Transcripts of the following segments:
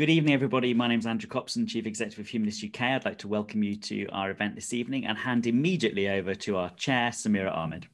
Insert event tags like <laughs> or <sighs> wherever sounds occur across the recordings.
Good evening, everybody. My name is Andrew Copson, Chief Executive of Humanists UK. I'd like to welcome you to our event this evening and hand immediately over to our chair, Samira Ahmed.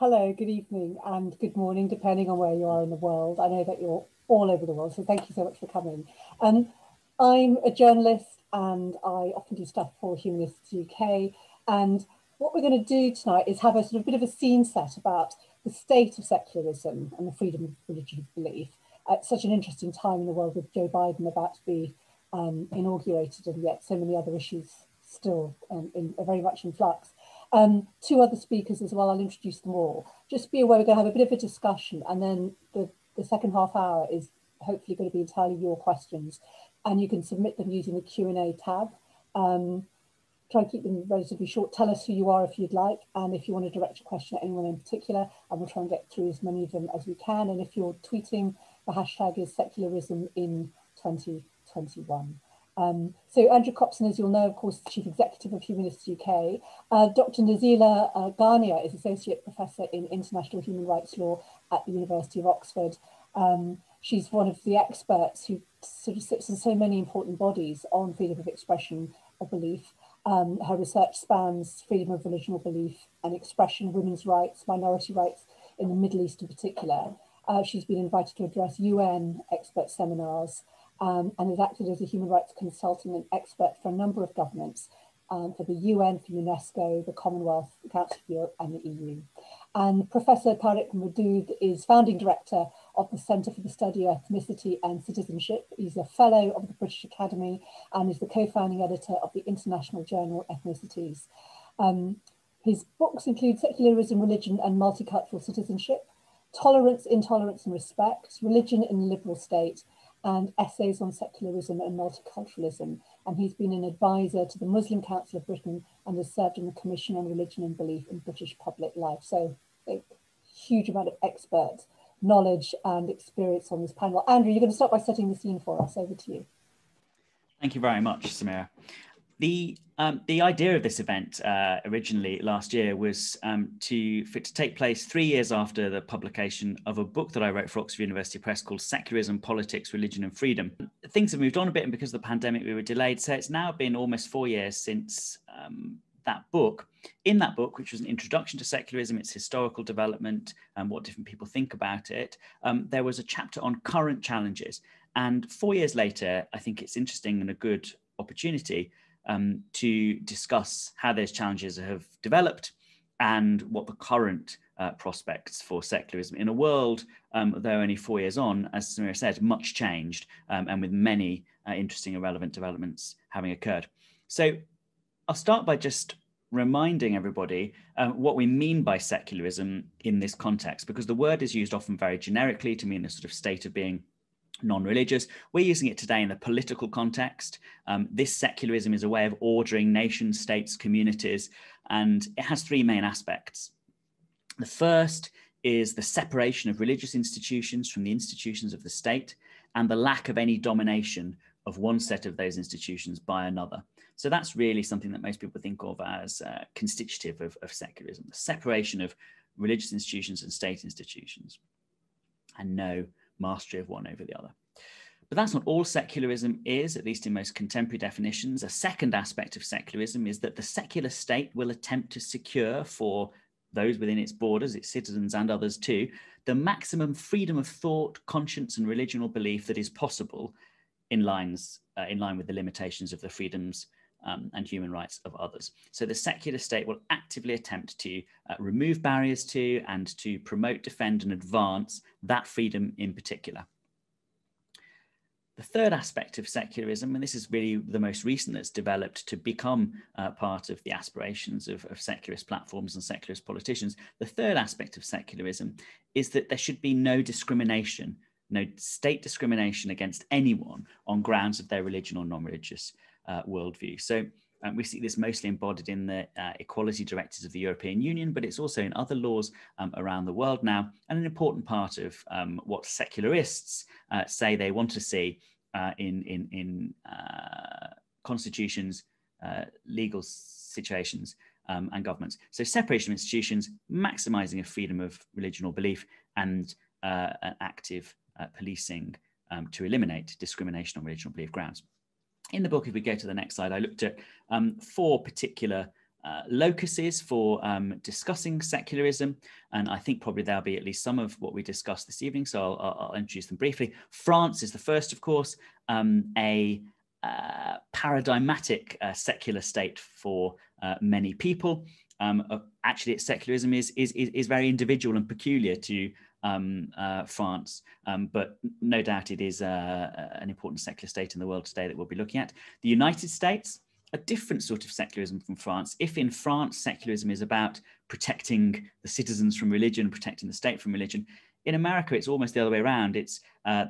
Hello, good evening and good morning, depending on where you are in the world. I know that you're all over the world, so thank you so much for coming. Um, I'm a journalist and I often do stuff for Humanists UK. And what we're going to do tonight is have a sort of bit of a scene set about the state of secularism and the freedom of religious belief at such an interesting time in the world with Joe Biden about to be um, inaugurated and yet so many other issues still um, in, very much in flux. Um, two other speakers as well, I'll introduce them all. Just be aware we're going to have a bit of a discussion and then the, the second half hour is hopefully going to be entirely your questions and you can submit them using the Q&A tab. Um, try and keep them relatively short. Tell us who you are if you'd like, and if you want to direct a question at anyone in particular, and we'll try and get through as many of them as we can. And if you're tweeting, the hashtag is secularism in 2021. Um, so Andrew Copson, as you'll know, of course, Chief Executive of Humanists UK. Uh, Dr. Nazila uh, is Associate Professor in International Human Rights Law at the University of Oxford. Um, she's one of the experts who sort of sits in so many important bodies on freedom of expression or belief. Um, her research spans freedom of religion or belief and expression, women's rights, minority rights in the Middle East in particular. Uh, she's been invited to address UN expert seminars um, and has acted as a human rights consultant and expert for a number of governments um, for the UN, for UNESCO, the Commonwealth, the Council of Europe and the EU. And Professor Tariq Modood is founding director of the Centre for the Study of Ethnicity and Citizenship. He's a fellow of the British Academy and is the co-founding editor of the International Journal Ethnicities. Um, his books include Secularism, Religion and Multicultural Citizenship, Tolerance, Intolerance and Respect, Religion in the Liberal State, and essays on secularism and multiculturalism. And he's been an advisor to the Muslim Council of Britain and has served in the Commission on Religion and Belief in British Public Life. So a huge amount of expert knowledge and experience on this panel. Andrew, you're going to start by setting the scene for us. Over to you. Thank you very much, Samira. The um, the idea of this event uh, originally last year was um, to for it to take place three years after the publication of a book that I wrote for Oxford University Press called Secularism, Politics, Religion and Freedom. Things have moved on a bit, and because of the pandemic, we were delayed. So it's now been almost four years since um, that book. In that book, which was an introduction to secularism, its historical development, and what different people think about it, um, there was a chapter on current challenges. And four years later, I think it's interesting and a good opportunity um, to discuss how those challenges have developed and what the current uh, prospects for secularism in a world, um, though only four years on, as Samira said, much changed um, and with many uh, interesting and relevant developments having occurred. So I'll start by just reminding everybody um, what we mean by secularism in this context, because the word is used often very generically to mean a sort of state of being non-religious. We're using it today in the political context. Um, this secularism is a way of ordering nations, states, communities, and it has three main aspects. The first is the separation of religious institutions from the institutions of the state and the lack of any domination of one set of those institutions by another. So that's really something that most people think of as uh, constitutive of, of secularism, the separation of religious institutions and state institutions, and no mastery of one over the other. But that's not all secularism is, at least in most contemporary definitions. A second aspect of secularism is that the secular state will attempt to secure for those within its borders, its citizens and others too, the maximum freedom of thought, conscience and religion or belief that is possible in, lines, uh, in line with the limitations of the freedoms um, and human rights of others. So the secular state will actively attempt to uh, remove barriers to and to promote, defend and advance that freedom in particular. The third aspect of secularism, and this is really the most recent that's developed to become uh, part of the aspirations of, of secularist platforms and secularist politicians, the third aspect of secularism is that there should be no discrimination, no state discrimination against anyone on grounds of their religion or non-religious uh, worldview. So um, we see this mostly embodied in the uh, equality directives of the European Union, but it's also in other laws um, around the world now, and an important part of um, what secularists uh, say they want to see uh, in, in, in uh, constitutions, uh, legal situations, um, and governments. So separation of institutions, maximizing of freedom of religion or belief, and uh, an active policing um, to eliminate discrimination on religion or belief grounds. In the book, if we go to the next slide, I looked at um, four particular uh, locuses for um, discussing secularism, and I think probably there'll be at least some of what we discussed this evening, so I'll, I'll, introduce them briefly. France is the first, of course, um, a uh, paradigmatic uh, secular state for uh, many people. Um, uh, actually, its secularism is, is, is, very individual and peculiar to um, uh, France, um, but no doubt it is an important secular state in the world today that we'll be looking at. The United States, a different sort of secularism from France. If in France secularism is about protecting the citizens from religion, protecting the state from religion, in America it's almost the other way around. It's uh,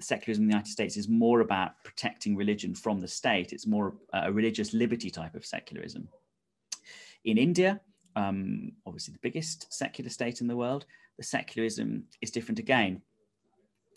secularism in the United States is more about protecting religion from the state. It's more a religious liberty type of secularism. In India, um, obviously the biggest secular state in the world, the secularism is different again.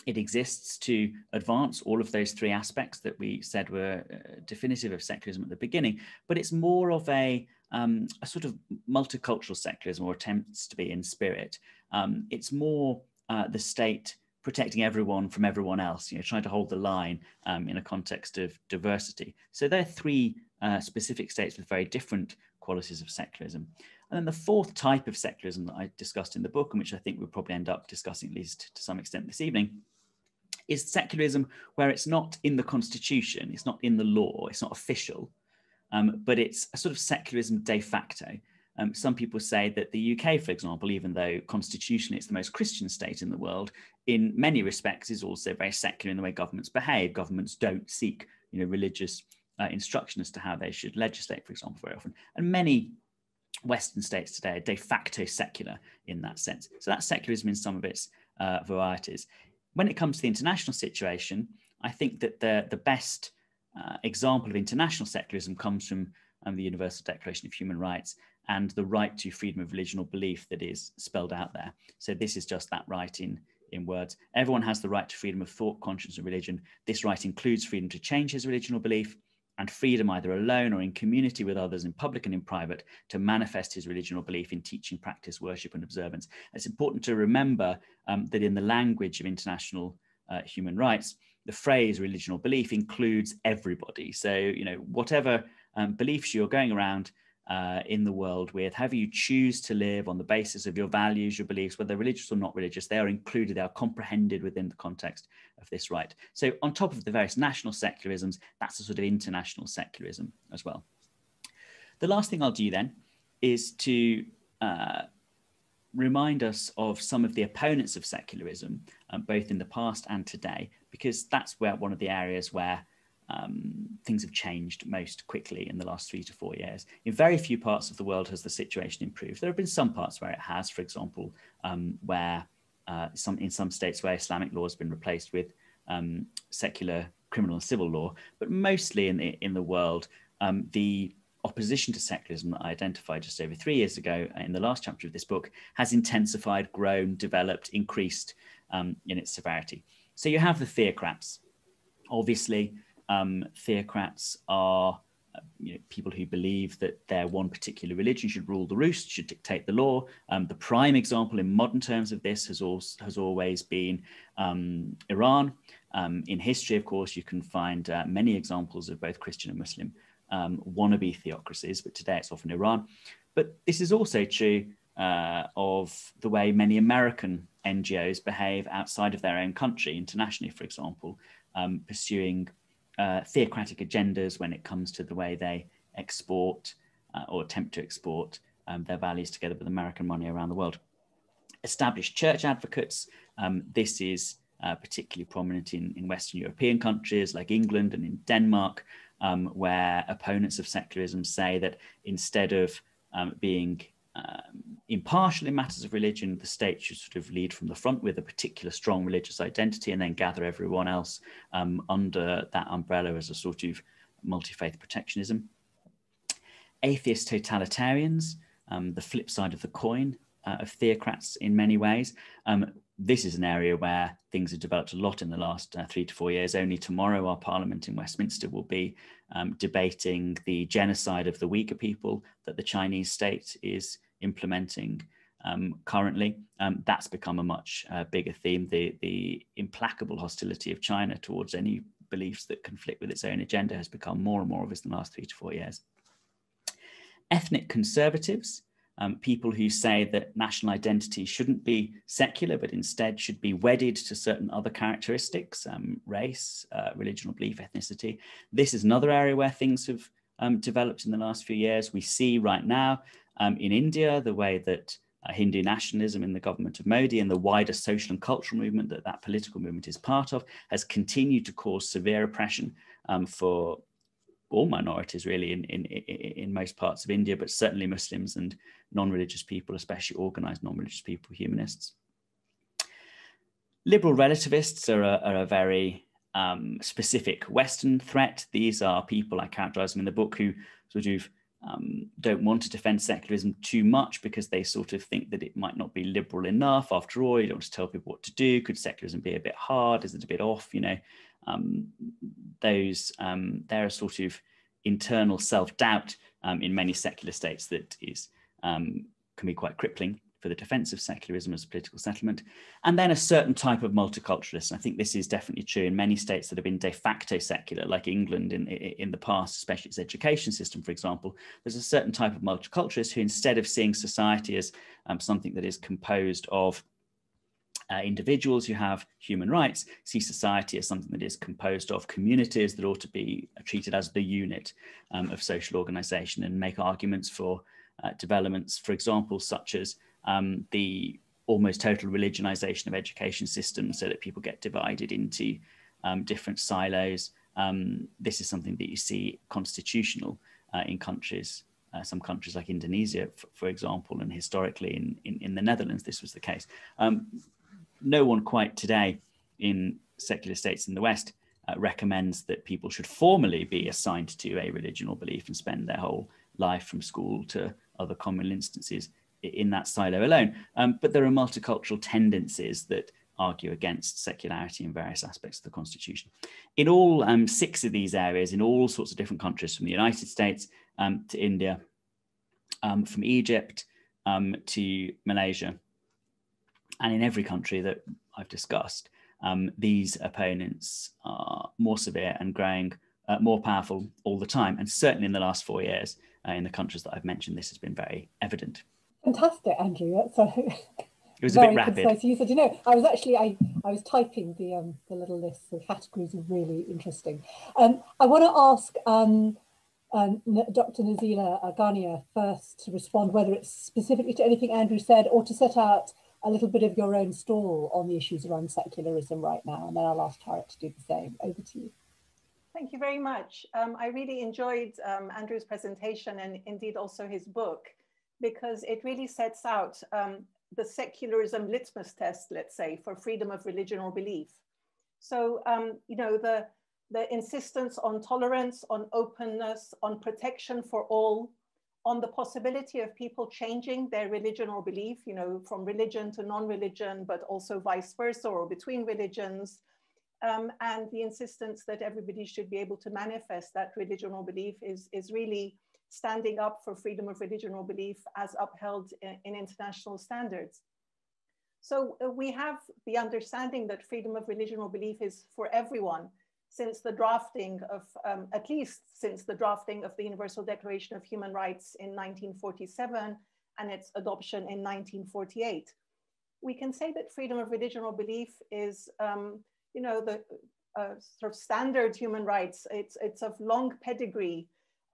It exists to advance all of those three aspects that we said were uh, definitive of secularism at the beginning, but it's more of a, um, a sort of multicultural secularism or attempts to be in spirit. Um, it's more uh, the state protecting everyone from everyone else, you know, trying to hold the line um, in a context of diversity. So there are three uh, specific states with very different qualities of secularism. And then the fourth type of secularism that I discussed in the book, and which I think we'll probably end up discussing at least to some extent this evening, is secularism where it's not in the constitution, it's not in the law, it's not official, um, but it's a sort of secularism de facto. Um, some people say that the UK, for example, even though constitutionally it's the most Christian state in the world, in many respects is also very secular in the way governments behave. Governments don't seek, you know, religious uh, instruction as to how they should legislate, for example, very often. And many Western states today are de facto secular in that sense. So that's secularism in some of its uh, varieties when it comes to the international situation, I think that the, the best uh, example of international secularism comes from um, the Universal Declaration of Human Rights and the right to freedom of religion or belief that is spelled out there. So this is just that right in, in words. Everyone has the right to freedom of thought, conscience, and religion. This right includes freedom to change his religion or belief, and freedom either alone or in community with others in public and in private to manifest his religion or belief in teaching, practice, worship and observance. It's important to remember um, that in the language of international uh, human rights, the phrase religion or belief includes everybody. So, you know, whatever um, beliefs you're going around uh, in the world with, however you choose to live on the basis of your values, your beliefs, whether religious or not religious, they are included, they are comprehended within the context of this right. So on top of the various national secularisms, that's a sort of international secularism as well. The last thing I'll do then is to uh, remind us of some of the opponents of secularism, um, both in the past and today, because that's where one of the areas where um, things have changed most quickly in the last three to four years. In very few parts of the world has the situation improved. There have been some parts where it has, for example, um, where uh, some in some states where Islamic law has been replaced with um, secular criminal and civil law, but mostly in the in the world, um, the opposition to secularism that I identified just over three years ago in the last chapter of this book has intensified, grown, developed, increased um, in its severity. So you have the theocrats. Obviously, um, theocrats are uh, you know, people who believe that their one particular religion should rule the roost, should dictate the law. Um, the prime example in modern terms of this has, also, has always been um, Iran. Um, in history, of course, you can find uh, many examples of both Christian and Muslim um, wannabe theocracies, but today it's often Iran. But this is also true uh, of the way many American NGOs behave outside of their own country, internationally, for example, um, pursuing uh, theocratic agendas when it comes to the way they export uh, or attempt to export um, their values together with American money around the world. Established church advocates, um, this is uh, particularly prominent in, in Western European countries like England and in Denmark, um, where opponents of secularism say that instead of um, being um, impartial in matters of religion, the state should sort of lead from the front with a particular strong religious identity and then gather everyone else um, under that umbrella as a sort of multi faith protectionism. Atheist totalitarians, um, the flip side of the coin uh, of theocrats in many ways. This is an area where things have developed a lot in the last uh, three to four years. Only tomorrow, our Parliament in Westminster will be um, debating the genocide of the Uyghur people that the Chinese state is implementing um, currently. Um, that's become a much uh, bigger theme. The, the implacable hostility of China towards any beliefs that conflict with its own agenda has become more and more obvious in the last three to four years. Ethnic conservatives, um, people who say that national identity shouldn't be secular, but instead should be wedded to certain other characteristics, um, race, uh, religion or belief, ethnicity. This is another area where things have um, developed in the last few years. We see right now um, in India the way that uh, Hindu nationalism in the government of Modi and the wider social and cultural movement that that political movement is part of has continued to cause severe oppression um, for all minorities really in, in, in most parts of India, but certainly Muslims and non-religious people, especially organized non-religious people, humanists. Liberal relativists are a, are a very um, specific Western threat. These are people, I characterize them in the book, who sort of um, don't want to defend secularism too much because they sort of think that it might not be liberal enough. After all, you don't want to tell people what to do. Could secularism be a bit hard? Is it a bit off? You know, those um, there are sort of internal self-doubt um, in many secular states that is um, can be quite crippling for the defense of secularism as a political settlement, and then a certain type of multiculturalism. I think this is definitely true in many states that have been de facto secular, like England in, in the past, especially its education system, for example. There's a certain type of multiculturalist who, instead of seeing society as um, something that is composed of uh, individuals who have human rights see society as something that is composed of communities that ought to be treated as the unit um, of social organization and make arguments for uh, developments, for example, such as um, the almost total religionization of education systems so that people get divided into um, different silos. Um, this is something that you see constitutional uh, in countries uh, some countries like Indonesia, for example, and historically in, in, in, the Netherlands, this was the case. Um, no one quite today in secular states in the West uh, recommends that people should formally be assigned to a religion or belief and spend their whole life from school to other communal instances in that silo alone. Um, but there are multicultural tendencies that argue against secularity in various aspects of the constitution. In all um, six of these areas, in all sorts of different countries, from the United States um, to India, um, from Egypt um, to Malaysia, and in every country that I've discussed, um, these opponents are more severe and growing uh, more powerful all the time. And certainly in the last four years, uh, in the countries that I've mentioned, this has been very evident. Fantastic, Andrew. That's a <laughs> it was a bit rapid. Concise. You said, you know, I was actually I, I was typing the um, the little list. The categories are really interesting. Um, I want to ask um, um, Dr. Nazila Ghanea first to respond, whether it's specifically to anything Andrew said or to set out a little bit of your own stall on the issues around secularism right now, and then I'll ask Tariq to do the same. Over to you. Thank you very much. Um, I really enjoyed um, Andrew's presentation and indeed also his book, because it really sets out um, the secularism litmus test, let's say, for freedom of religion or belief. So, um, you know, the, the insistence on tolerance, on openness, on protection for all, on the possibility of people changing their religion or belief, you know, from religion to non-religion, but also vice versa or between religions, um, and the insistence that everybody should be able to manifest that religion or belief is, is really standing up for freedom of religion or belief as upheld in, in international standards. So uh, we have the understanding that freedom of religion or belief is for everyone, since the drafting of, um, at least since the drafting of the Universal Declaration of Human Rights in 1947 and its adoption in 1948. We can say that freedom of religion or belief is, um, you know, the uh, sort of standard human rights. It's, it's of long pedigree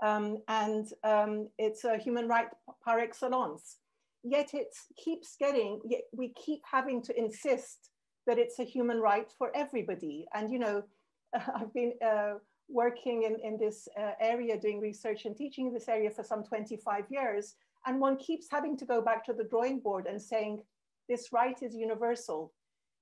um, and um, it's a human right par excellence. Yet it keeps getting, yet we keep having to insist that it's a human right for everybody. And, you know, <laughs> I've been uh, working in, in this uh, area, doing research and teaching in this area for some 25 years. And one keeps having to go back to the drawing board and saying, this right is universal.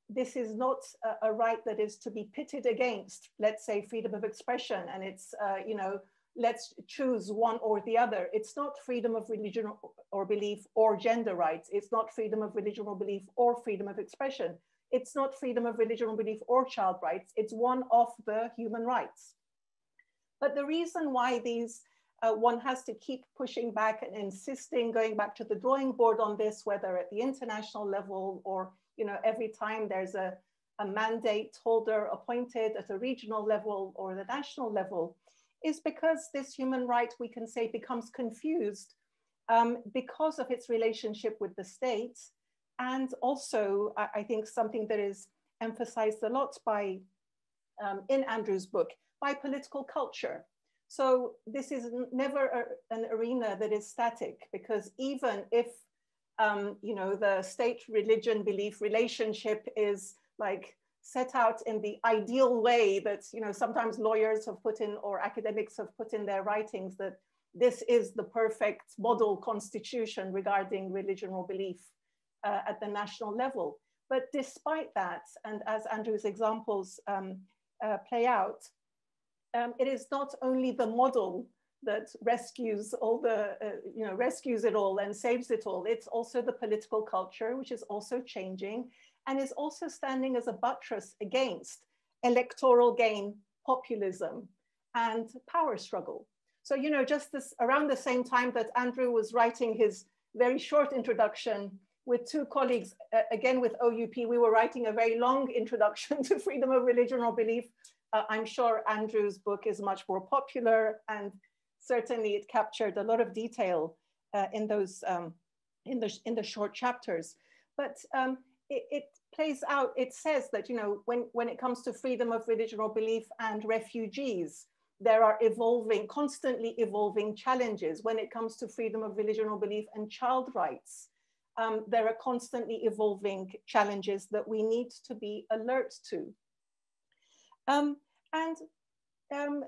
This is not a, a right that is to be pitted against, let's say, freedom of expression. And it's, uh, you know, let's choose one or the other. It's not freedom of religion or belief or gender rights. It's not freedom of religion or belief or freedom of expression. It's not freedom of religion or belief or child rights. It's one of the human rights. But the reason why these uh, one has to keep pushing back and insisting, going back to the drawing board on this, whether at the international level or you know every time there's a, a mandate holder appointed at a regional level or the national level, is because this human right, we can say, becomes confused um, because of its relationship with the state. And also, I, I think something that is emphasized a lot by um, in Andrew's book, by political culture. So this is never a, an arena that is static because even if um, you know the state religion belief relationship is like set out in the ideal way that you know sometimes lawyers have put in or academics have put in their writings that this is the perfect model constitution regarding religion or belief uh, at the national level. But despite that, and as Andrew's examples um, uh, play out, um, it is not only the model that rescues all the, uh, you know, rescues it all and saves it all. It's also the political culture, which is also changing and is also standing as a buttress against electoral gain, populism, and power struggle. So, you know, just this around the same time that Andrew was writing his very short introduction with two colleagues, uh, again with OUP, we were writing a very long introduction <laughs> to freedom of religion or belief. Uh, I'm sure Andrew's book is much more popular and certainly it captured a lot of detail uh, in those, um, in, the, in the short chapters. But um, it, it, plays out, it says that, you know, when, when it comes to freedom of religion or belief and refugees, there are evolving, constantly evolving challenges when it comes to freedom of religion or belief and child rights um, there are constantly evolving challenges that we need to be alert to. Um, and um,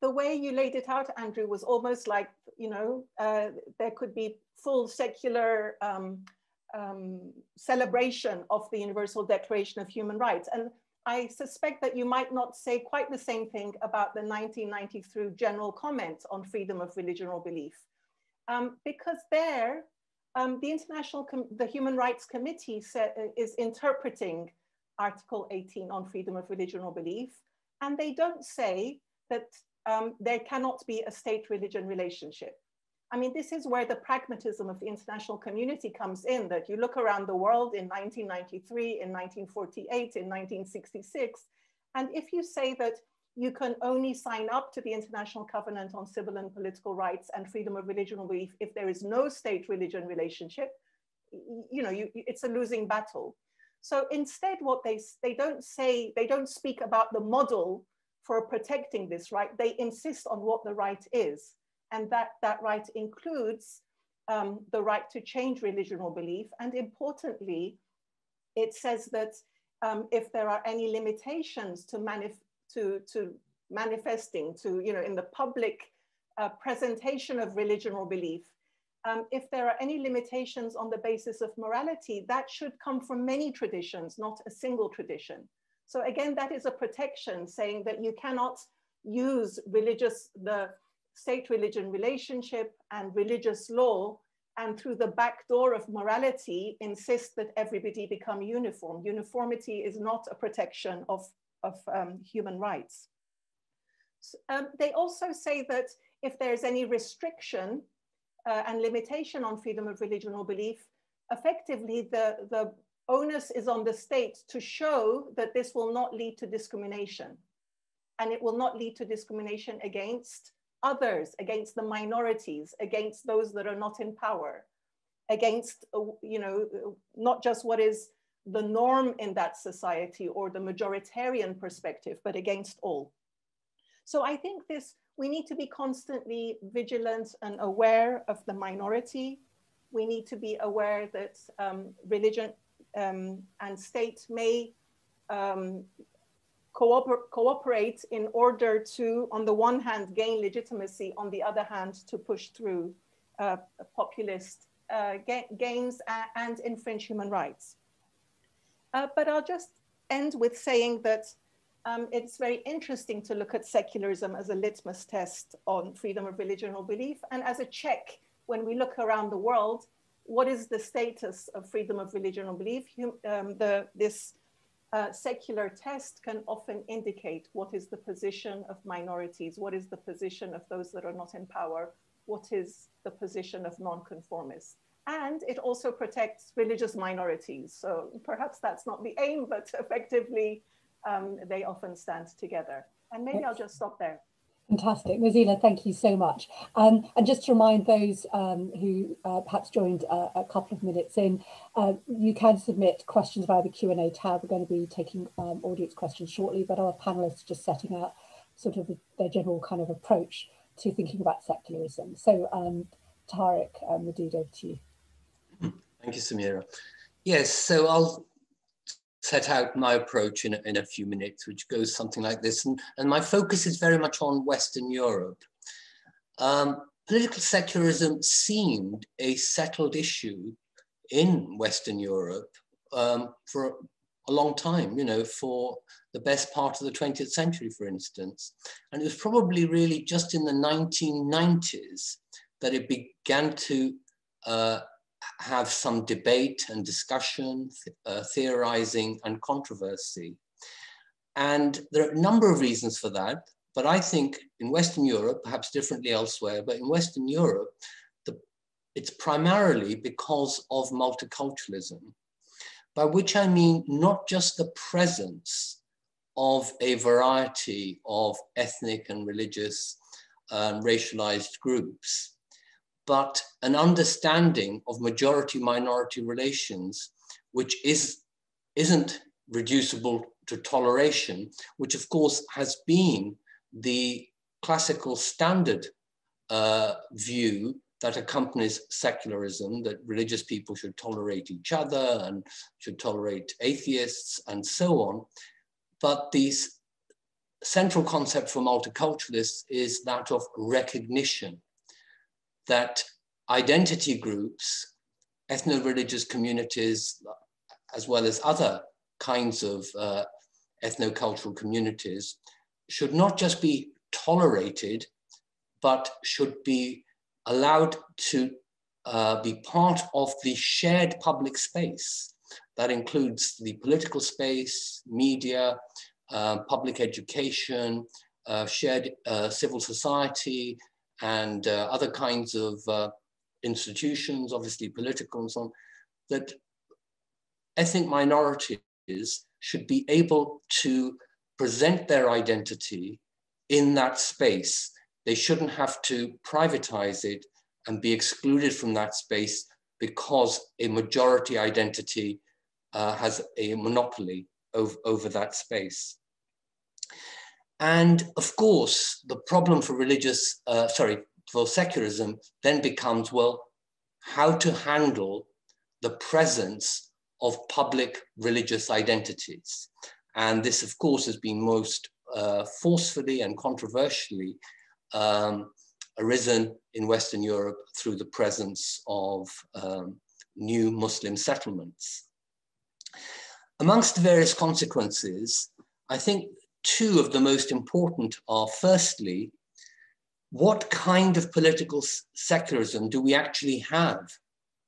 the way you laid it out, Andrew, was almost like, you know, uh, there could be full secular um, um, celebration of the Universal Declaration of Human Rights. And I suspect that you might not say quite the same thing about the 1993 general comment on freedom of religion or belief. Um, because there, um, the International, Com the Human Rights Committee uh, is interpreting Article 18 on freedom of religion or belief, and they don't say that um, there cannot be a state-religion relationship. I mean, this is where the pragmatism of the international community comes in, that you look around the world in 1993, in 1948, in 1966, and if you say that you can only sign up to the International Covenant on Civil and Political Rights and Freedom of Religion or Belief if there is no state-religion relationship. You know, you, it's a losing battle. So instead, what they, they don't say, they don't speak about the model for protecting this right. They insist on what the right is. And that, that right includes um, the right to change religion or belief. And importantly, it says that um, if there are any limitations to, manif to, to manifesting, to, you know, in the public uh, presentation of religion or belief, um, if there are any limitations on the basis of morality, that should come from many traditions, not a single tradition. So again, that is a protection saying that you cannot use religious, the state-religion relationship and religious law and through the back door of morality insist that everybody become uniform. Uniformity is not a protection of of um, human rights. So, um, they also say that if there's any restriction uh, and limitation on freedom of religion or belief, effectively the, the onus is on the state to show that this will not lead to discrimination. And it will not lead to discrimination against others, against the minorities, against those that are not in power, against, uh, you know, not just what is the norm in that society or the majoritarian perspective, but against all. So I think this, we need to be constantly vigilant and aware of the minority. We need to be aware that um, religion um, and state may um, cooper cooperate in order to, on the one hand, gain legitimacy, on the other hand, to push through uh, populist uh, ga gains and infringe human rights. Uh, but I'll just end with saying that um, it's very interesting to look at secularism as a litmus test on freedom of religion or belief and as a check when we look around the world, what is the status of freedom of religion or belief? Um, the, this uh, secular test can often indicate what is the position of minorities, what is the position of those that are not in power, what is the position of nonconformists. And it also protects religious minorities. So perhaps that's not the aim, but <laughs> effectively um, they often stand together. And maybe I'll just stop there. Fantastic. Nazila, thank you so much. Um, and just to remind those um, who uh, perhaps joined uh, a couple of minutes in, uh, you can submit questions via the Q&A tab. We're going to be taking um, audience questions shortly, but our panelists are just setting out sort of the, their general kind of approach to thinking about secularism. So um, Tariq um, Modood, over to you. Thank you, Samira. Yes, so I'll set out my approach in a, in a few minutes, which goes something like this. And, and my focus is very much on Western Europe. Um, political secularism seemed a settled issue in Western Europe um, for a long time, you know, for the best part of the 20th century, for instance. And it was probably really just in the 1990s that it began to uh, have some debate and discussion, uh, theorizing and controversy. And there are a number of reasons for that. But I think in Western Europe, perhaps differently elsewhere, but in Western Europe, the, it's primarily because of multiculturalism, by which I mean not just the presence of a variety of ethnic and religious um, racialized groups, but an understanding of majority minority relations, which is, isn't reducible to toleration, which of course has been the classical standard uh, view that accompanies secularism, that religious people should tolerate each other and should tolerate atheists and so on. But the central concept for multiculturalists is that of recognition that identity groups, ethno-religious communities, as well as other kinds of uh, ethno-cultural communities, should not just be tolerated, but should be allowed to uh, be part of the shared public space. That includes the political space, media, uh, public education, uh, shared uh, civil society, and uh, other kinds of uh, institutions, obviously political and so on, that ethnic minorities should be able to present their identity in that space. They shouldn't have to privatize it and be excluded from that space because a majority identity uh, has a monopoly over, over that space. And of course, the problem for religious, uh, sorry, for secularism then becomes, well, how to handle the presence of public religious identities. And this, of course, has been most uh, forcefully and controversially um, arisen in Western Europe through the presence of um, new Muslim settlements. Amongst the various consequences, I think two of the most important are firstly, what kind of political secularism do we actually have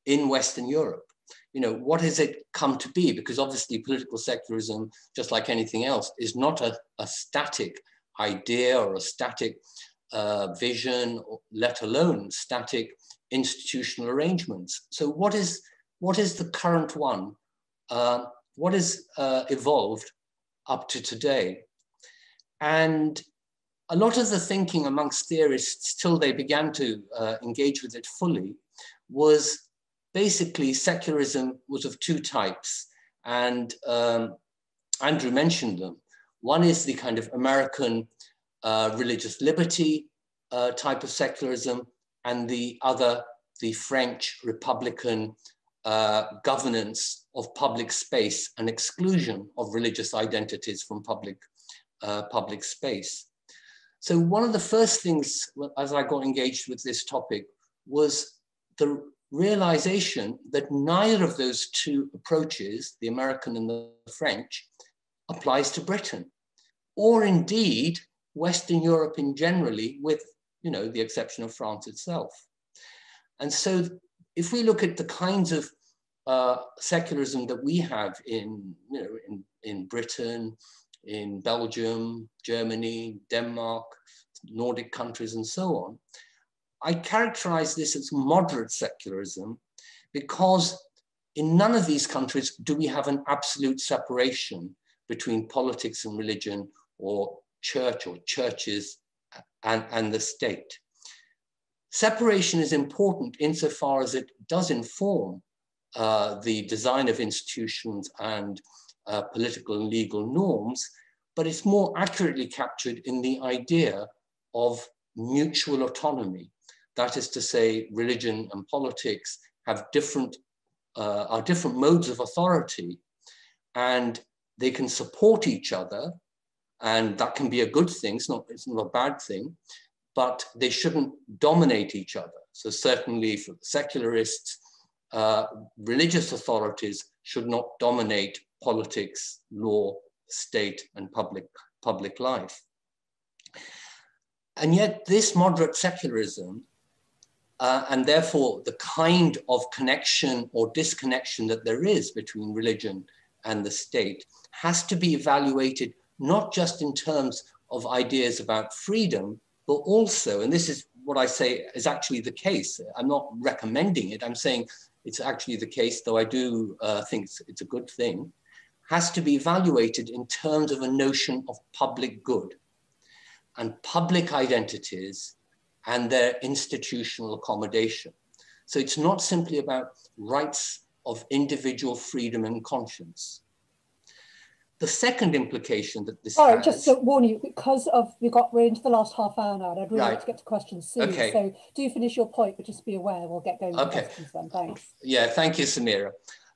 in Western Europe? You know, what has it come to be? Because obviously political secularism, just like anything else, is not a, a static idea or a static uh, vision, let alone static institutional arrangements. So what is, what is the current one? Uh, what has uh, evolved up to today? And a lot of the thinking amongst theorists till they began to uh, engage with it fully was basically secularism was of two types. And um, Andrew mentioned them. One is the kind of American uh, religious liberty uh, type of secularism, and the other, the French Republican uh, governance of public space and exclusion of religious identities from public uh, public space. So one of the first things as I got engaged with this topic was the realization that neither of those two approaches, the American and the French, applies to Britain, or indeed Western Europe in generally, with you know the exception of France itself. And so, if we look at the kinds of uh, secularism that we have in, you know, in, in Britain, in Belgium, Germany, Denmark, Nordic countries, and so on. I characterize this as moderate secularism because in none of these countries do we have an absolute separation between politics and religion or church or churches and, and the state. Separation is important insofar as it does inform uh, the design of institutions and uh, political and legal norms, but it's more accurately captured in the idea of mutual autonomy. That is to say, religion and politics have different, uh, are different modes of authority, and they can support each other, and that can be a good thing. It's not, it's not a bad thing, but they shouldn't dominate each other. So certainly for secularists, uh, religious authorities should not dominate politics, law, state, and public, public life. And yet this moderate secularism, uh, and therefore the kind of connection or disconnection that there is between religion and the state, has to be evaluated not just in terms of ideas about freedom, but also, and this is what I say is actually the case. I'm not recommending it. I'm saying it's actually the case, though I do uh, think it's, it's, a good thing, has to be evaluated in terms of a notion of public good and public identities and their institutional accommodation. So it's not simply about rights of individual freedom and conscience. The second implication that this Sorry, has, just to warn you, because of we got we're into the last half hour now, and I'd really right. like to get to questions soon. Okay. So do finish your point, but just be aware we'll get going. Okay. questions then. Thanks. Yeah, thank you, Samira.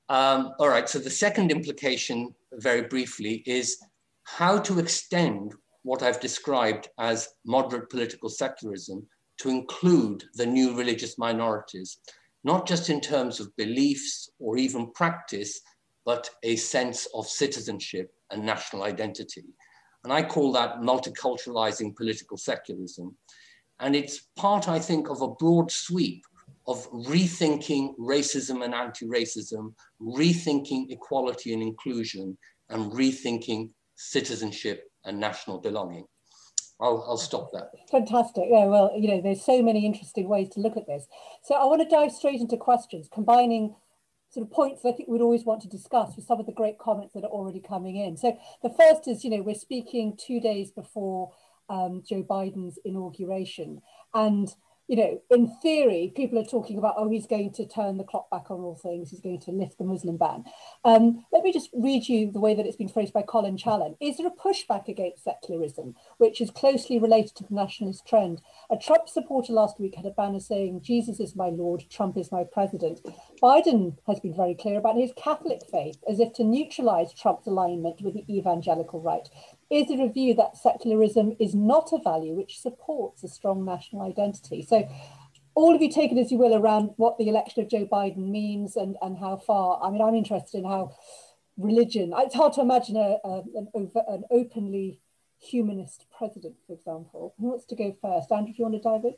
Um, all right. So the second implication, very briefly, is how to extend what I've described as moderate political secularism to include the new religious minorities, not just in terms of beliefs or even practice, but a sense of citizenship and national identity. And I call that multiculturalizing political secularism. And it's part, I think, of a broad sweep of rethinking racism and anti-racism, rethinking equality and inclusion, and rethinking citizenship and national belonging. I'll, I'll stop there. Fantastic. Yeah, well, you know, there's so many interesting ways to look at this. So I want to dive straight into questions, combining sort of points that I think we'd always want to discuss with some of the great comments that are already coming in. So the first is, you know, we're speaking two days before um, Joe Biden's inauguration. And you know, in theory, people are talking about, oh, he's going to turn the clock back on all things, he's going to lift the Muslim ban. Um, let me just read you the way that it's been phrased by Colin Challen. Is there a pushback against secularism, which is closely related to the nationalist trend? A Trump supporter last week had a banner saying, Jesus is my Lord, Trump is my president. Biden has been very clear about his Catholic faith, as if to neutralize Trump's alignment with the evangelical right is a review that secularism is not a value which supports a strong national identity. So all of you take it as you will around what the election of Joe Biden means and, and how far, I mean, I'm interested in how religion, it's hard to imagine a, a an, over, an openly humanist president, for example. Who wants to go first? Andrew, if you want to dive in?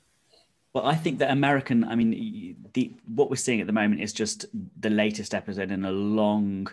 Well, I think that American, I mean, the, what we're seeing at the moment is just the latest episode in a long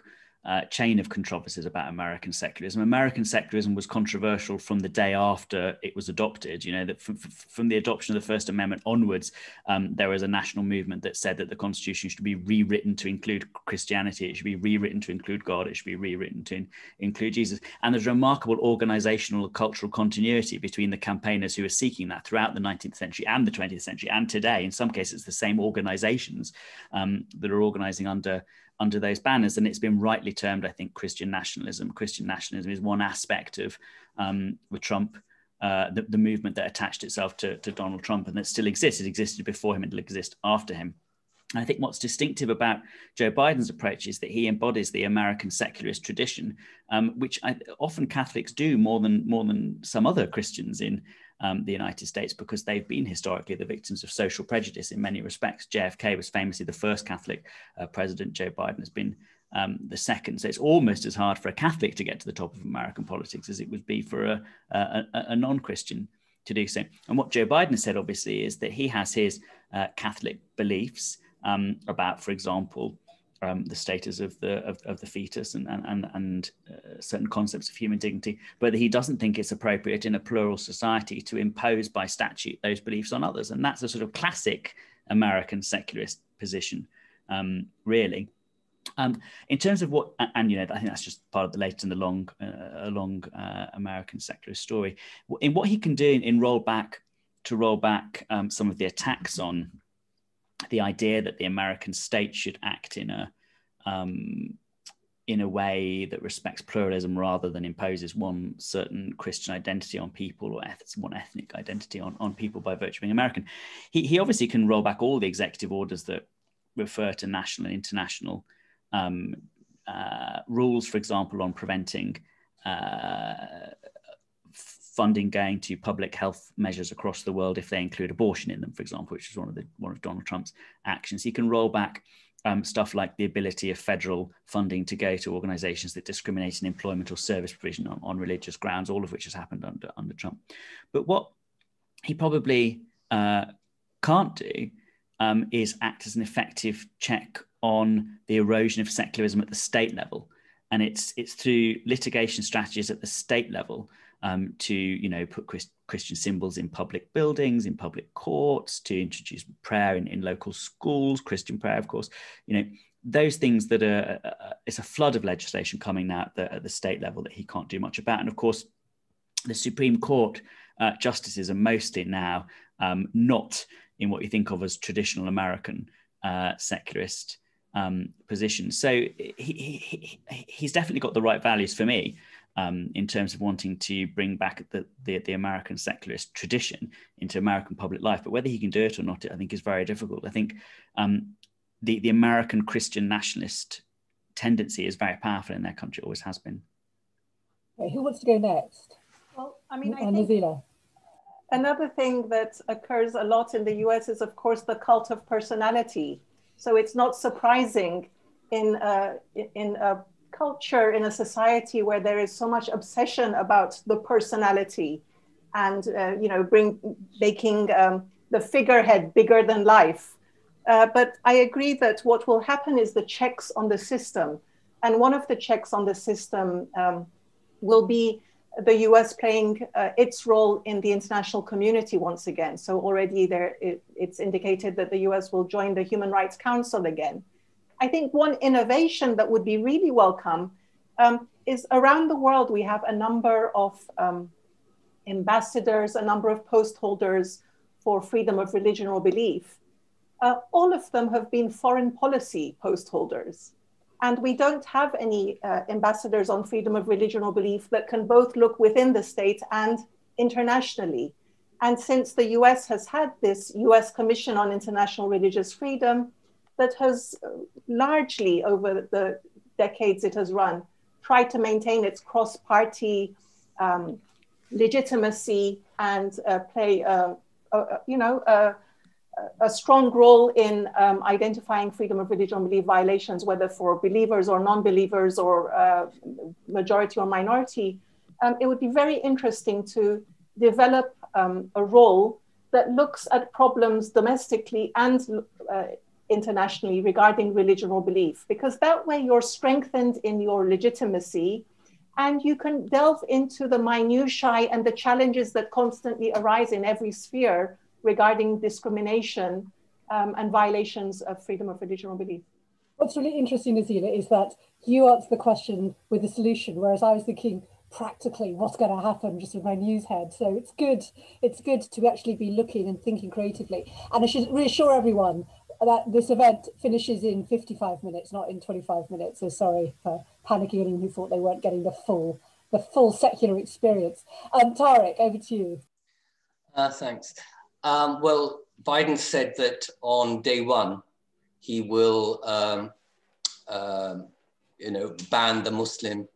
uh, chain of controversies about American secularism. American secularism was controversial from the day after it was adopted. You know that from, from the adoption of the First Amendment onwards, um, there was a national movement that said that the Constitution should be rewritten to include Christianity. It should be rewritten to include God. It should be rewritten to in, include Jesus. And there's remarkable organizational cultural continuity between the campaigners who were seeking that throughout the 19th century and the 20th century and today. In some cases, the same organizations um, that are organizing under under those banners. And it's been rightly termed, I think, Christian nationalism. Christian nationalism is one aspect of um, with Trump. Uh, the, the, movement that attached itself to, to Donald Trump and that still exists. It existed before him, it'll exist after him. I think what's distinctive about Joe Biden's approach is that he embodies the American secularist tradition, um, which I, often Catholics do more than more than some other Christians in um, the United States because they've been historically the victims of social prejudice in many respects. JFK was famously the first Catholic uh, president. Joe Biden has been um, the second. So it's almost as hard for a Catholic to get to the top of American politics as it would be for a, a, a non-Christian to do so. And what Joe Biden has said, obviously, is that he has his uh, Catholic beliefs um, about, for example, um, the status of the of, of the fetus and and and, uh, certain concepts of human dignity, but he doesn't think it's appropriate in a plural society to impose by statute those beliefs on others, and that's a sort of classic American secularist position, um, really. Um, in terms of what, and you know, I think that's just part of the late and the long, uh, long uh, American secularist story. In what he can do in, in roll back to roll back um, some of the attacks on the idea that the American state should act in a um, in a way that respects pluralism rather than imposes one certain Christian identity on people or eth- one ethnic identity on, on people by virtue of being American. He, he obviously can roll back all the executive orders that refer to national and international um, uh, rules, for example, on preventing uh, funding going to public health measures across the world if they include abortion in them, for example, which is one of the one of Donald Trump's actions. He can roll back um, stuff like the ability of federal funding to go to organizations that discriminate in employment or service provision on, on religious grounds, all of which has happened under, under Trump. But what he probably uh, can't do um, is act as an effective check on the erosion of secularism at the state level. And it's, it's through litigation strategies at the state level um, to you know put Christ- Christian symbols in public buildings, in public courts, to introduce prayer in, in local schools, Christian prayer, of course. You know those things that are uh, uh, it's a flood of legislation coming now at the, at the, state level that he can't do much about, and of course the Supreme Court uh, justices are mostly now um, not in what you think of as traditional American uh, secularist um, positions. So he, he, he's definitely got the right values for me um, in terms of wanting to bring back the, the, the, American secularist tradition into American public life. But whether he can do it or not, I think is very difficult. I think um, the, the American Christian nationalist tendency is very powerful in their country, always has been. Okay, who wants to go next? Well, I mean, I think another thing that occurs a lot in the US is, of course, the cult of personality. So it's not surprising in, uh, in a culture in a society where there is so much obsession about the personality and uh, you know bring making um, the figurehead bigger than life. Uh, but i agree that what will happen is the checks on the system. And one of the checks on the system um, will be the us playing uh, its role in the international community once again. So already there it, it's indicated that the us will join the human rights council again I think one innovation that would be really welcome um, is around the world, we have a number of um, ambassadors, a number of post holders for freedom of religion or belief. Uh, all of them have been foreign policy post holders. And we don't have any uh, ambassadors on freedom of religion or belief that can both look within the state and internationally. And since the US has had this US Commission on International Religious Freedom, that has uh, largely over the decades it has run tried to maintain its cross-party um, legitimacy and uh, play, uh, a, you know, a, a, strong role in um, identifying freedom of religion belief violations, whether for believers or non-believers or uh, majority or minority. Um, it would be very interesting to develop um, a role that looks at problems domestically and uh, internationally regarding religion or belief, because that way you're strengthened in your legitimacy and you can delve into the minutiae and the challenges that constantly arise in every sphere regarding discrimination um, and violations of freedom of religion or belief. What's really interesting, Nazila, is that you answer the question with a solution, whereas I was thinking practically what's going to happen just with my news head. So it's good. It's good to actually be looking and thinking creatively. And I should reassure everyone that this event finishes in 55 minutes, not in 25 minutes. So sorry for panicking anyone who thought they weren't getting the full, the full secular experience. Um, Tariq, over to you. Uh, thanks. Um, well, Biden said that on day one, he will, um, uh, you know, ban the Muslim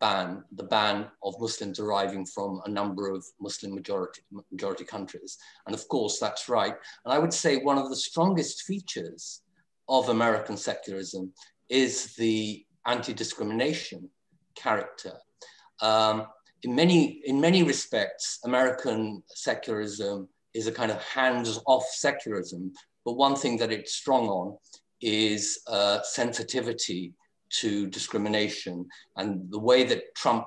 ban, the ban of Muslims arriving from a number of Muslim majority, majority countries. And of course, that's right. And I would say one of the strongest features of American secularism is the anti-discrimination character. Um, in, many, in many respects, American secularism is a kind of hands-off secularism, but one thing that it's strong on is uh, sensitivity to discrimination. And the way that Trump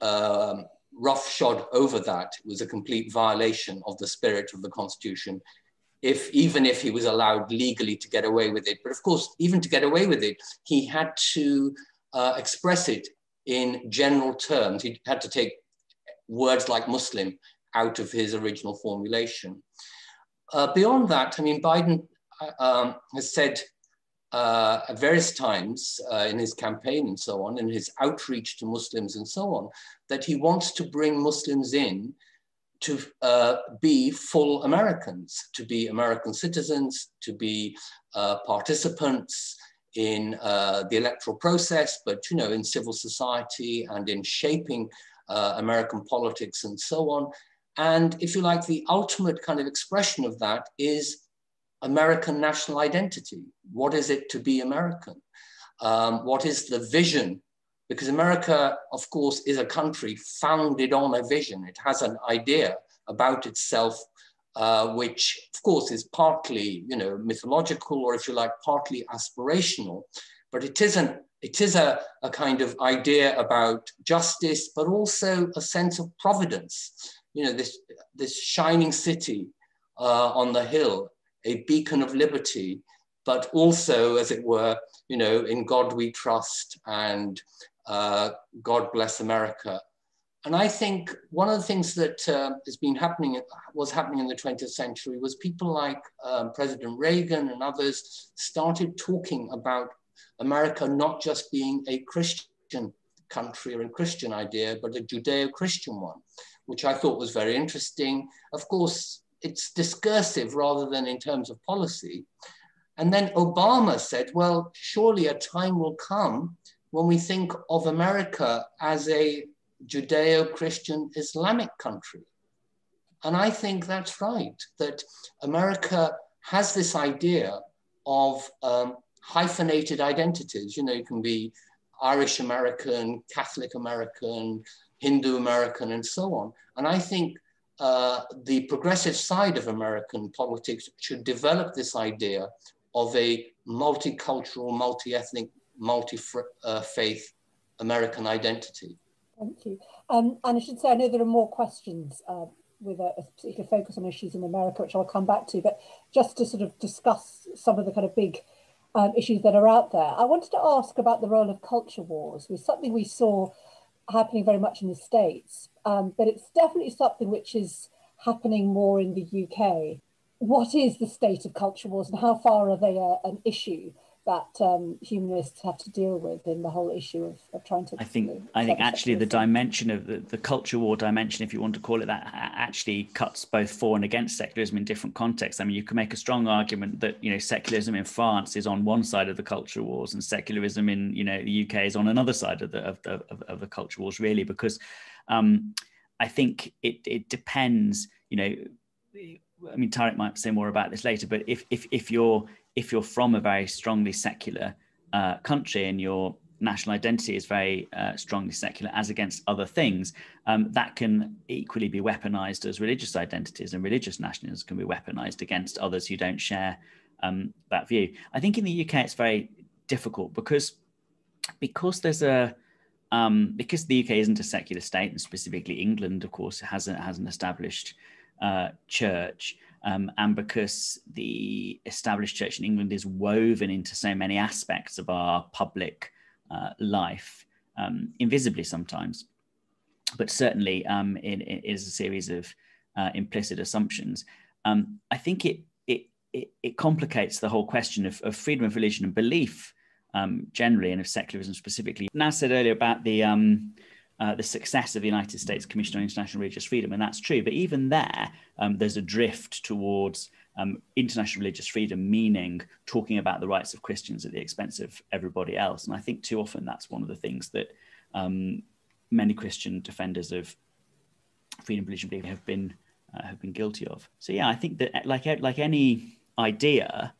um, roughshod over that was a complete violation of the spirit of the Constitution, if even if he was allowed legally to get away with it. But of course, even to get away with it, he had to uh, express it in general terms. He had to take words like Muslim out of his original formulation. Uh, beyond that, I mean, Biden uh, um, has said uh, at various times uh, in his campaign and so on, in his outreach to Muslims and so on, that he wants to bring Muslims in to uh, be full Americans, to be American citizens, to be uh, participants in uh, the electoral process, but you know, in civil society and in shaping uh, American politics and so on. And if you like, the ultimate kind of expression of that is American national identity. What is it to be American? Um, what is the vision? Because America, of course, is a country founded on a vision. It has an idea about itself, uh, which, of course, is partly, you know, mythological, or if you like, partly aspirational. But it isn't. It is a, a kind of idea about justice, but also a sense of providence. You know, this this shining city uh, on the hill a beacon of liberty, but also, as it were, you know, in God we trust and uh, God bless America. And I think one of the things that uh, has been happening, was happening in the 20th century was people like um, President Reagan and others started talking about America not just being a Christian country or a Christian idea, but a Judeo-Christian one, which I thought was very interesting. Of course, it's discursive rather than in terms of policy. And then Obama said, well, surely a time will come when we think of America as a Judeo-Christian Islamic country. And I think that's right, that America has this idea of um, hyphenated identities. You know, you can be Irish American, Catholic American, Hindu American, and so on. And I think uh, the progressive side of American politics should develop this idea of a multicultural, multi-ethnic, multi-faith American identity. Thank you. Um, and I should say, I know there are more questions uh, with a, a, particular focus on issues in America, which I'll come back to, but just to sort of discuss some of the kind of big um, issues that are out there, I wanted to ask about the role of culture wars, was something we saw happening very much in the States, um, but it's definitely something which is happening more in the UK. What is the state of culture wars and how far are they a, an issue that um, humanists have to deal with in the whole issue of, of trying to. I think I think actually the dimension of the, the culture war dimension, if you want to call it that, actually cuts both for and against secularism in different contexts. I mean, you can make a strong argument that you know secularism in France is on one side of the culture wars, and secularism in you know the UK is on another side of the of, of, of the culture wars, really, because um, I think it it depends. You know, I mean, Tariq might say more about this later, but if if if you're if you're from a very strongly secular uh, country and your national identity is very uh, strongly secular as against other things, um, that can equally be weaponized as religious identities, and religious nationalism can be weaponized against others who don't share um, that view. I think in the UK it's very difficult because because there's a um, because the UK isn't a secular state, and specifically England, of course, has a, has an established uh, church um, and because the established church in England is woven into so many aspects of our public uh, life, um, invisibly sometimes, but certainly um, it, it is a series of uh, implicit assumptions. Um, I think it, it, it, it, complicates the whole question of, of freedom of religion and belief um, generally, and of secularism specifically. Naz said earlier about the um, uh, the success of the United States Commission on International Religious Freedom, and that's true. But even there, um, there's a drift towards um, international religious freedom, meaning talking about the rights of Christians at the expense of everybody else. And I think too often that's one of the things that um, many Christian defenders of freedom of religion have been uh, have been guilty of. So yeah, I think that like like any idea,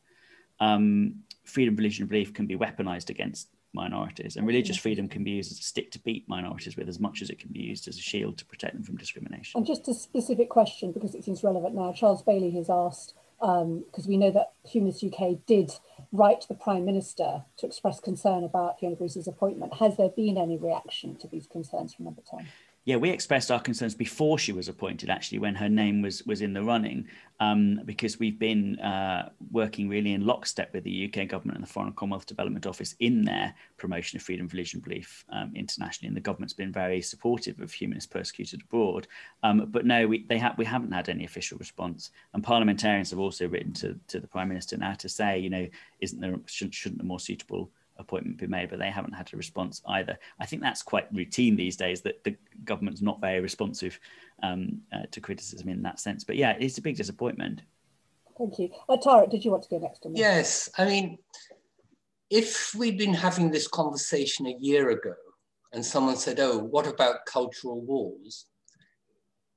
um, freedom of religion and belief can be weaponized against minorities. And religious freedom can be used as a stick to beat minorities with as much as it can be used as a shield to protect them from discrimination. And just a specific question, because it seems relevant now, Charles Bailey has asked, because um, we know that Humanist UK did write to the Prime Minister to express concern about Fiona Bruce's appointment. Has there been any reaction to these concerns from Number 10? Yeah, we expressed our concerns before she was appointed, actually, when her name was was in the running, um, because we've been uh, working really in lockstep with the UK government and the Foreign Commonwealth Development Office in their promotion of freedom of religion belief um, internationally, and the government's been very supportive of humanists persecuted abroad. Um, but no, we they have we haven't had any official response, and parliamentarians have also written to to the Prime Minister now to say, you know, isn't there shouldn't, shouldn't a more suitable appointment be made, but they haven't had a response either. I think that's quite routine these days that the government's not very responsive um, uh, to criticism in that sense. But yeah, it's a big disappointment. Thank you. Uh, Tariq, did you want to go next? On yes, I mean, if we'd been having this conversation a year ago and someone said, oh, what about cultural wars?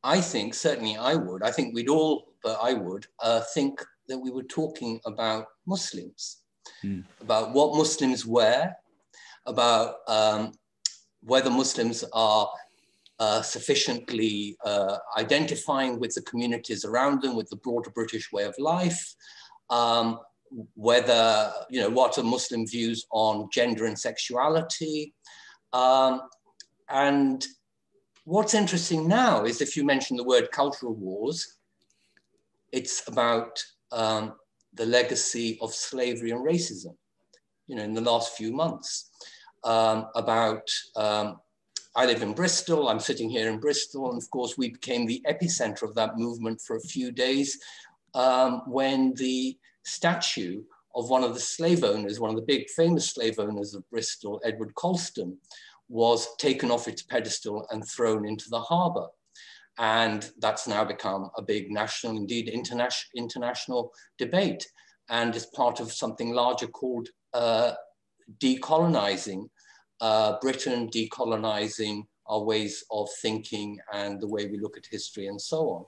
I think, certainly I would, I think we'd all, but I would, uh, think that we were talking about Muslims mm. about what Muslims wear, about um, whether Muslims are uh, sufficiently uh, identifying with the communities around them, with the broader British way of life, um, whether, you know, what are Muslim views on gender and sexuality. Um, and what's interesting now is if you mention the word cultural wars, it's about um, the legacy of slavery and racism, you know, in the last few months. Um, about, um, I live in Bristol, I'm sitting here in Bristol, and of course we became the epicenter of that movement for a few days um, when the statue of one of the slave owners, one of the big famous slave owners of Bristol, Edward Colston, was taken off its pedestal and thrown into the harbor. And that's now become a big national, indeed international, international debate and is part of something larger called uh, decolonizing uh, Britain, decolonizing our ways of thinking and the way we look at history and so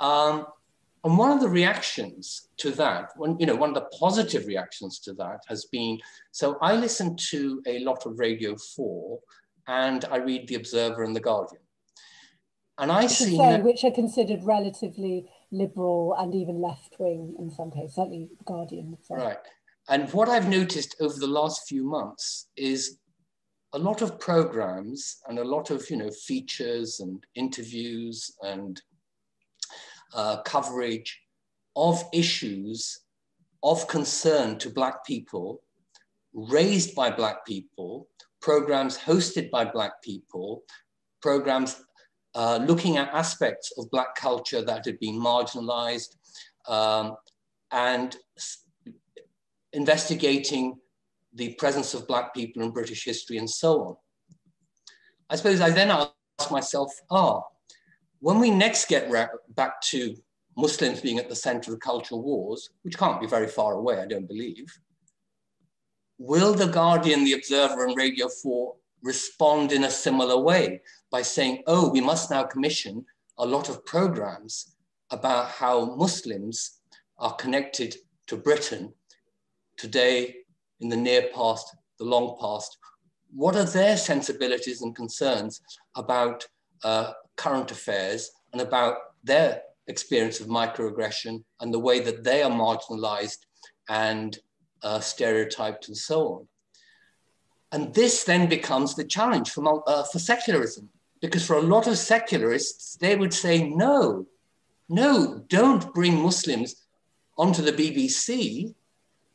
on. Um, and one of the reactions to that, one, you know, one of the positive reactions to that has been, so I listen to a lot of Radio 4 and I read The Observer and The Guardian. And I see say, which are considered relatively liberal and even left wing in some cases, certainly Guardian. So. Right. And what I've noticed over the last few months is a lot of programs and a lot of you know features and interviews and uh, coverage of issues of concern to Black people, raised by Black people, programs hosted by Black people, programs uh, looking at aspects of Black culture that had been marginalized um, and investigating the presence of Black people in British history and so on. I suppose I then ask myself, ah, when we next get back to Muslims being at the center of cultural wars, which can't be very far away, I don't believe, will The Guardian, The Observer, and Radio 4 respond in a similar way by saying, oh, we must now commission a lot of programs about how Muslims are connected to Britain today, in the near past, the long past. What are their sensibilities and concerns about uh, current affairs and about their experience of microaggression and the way that they are marginalized and uh, stereotyped and so on? And this then becomes the challenge for, uh, for secularism, because for a lot of secularists, they would say, no, no, don't bring Muslims onto the BBC.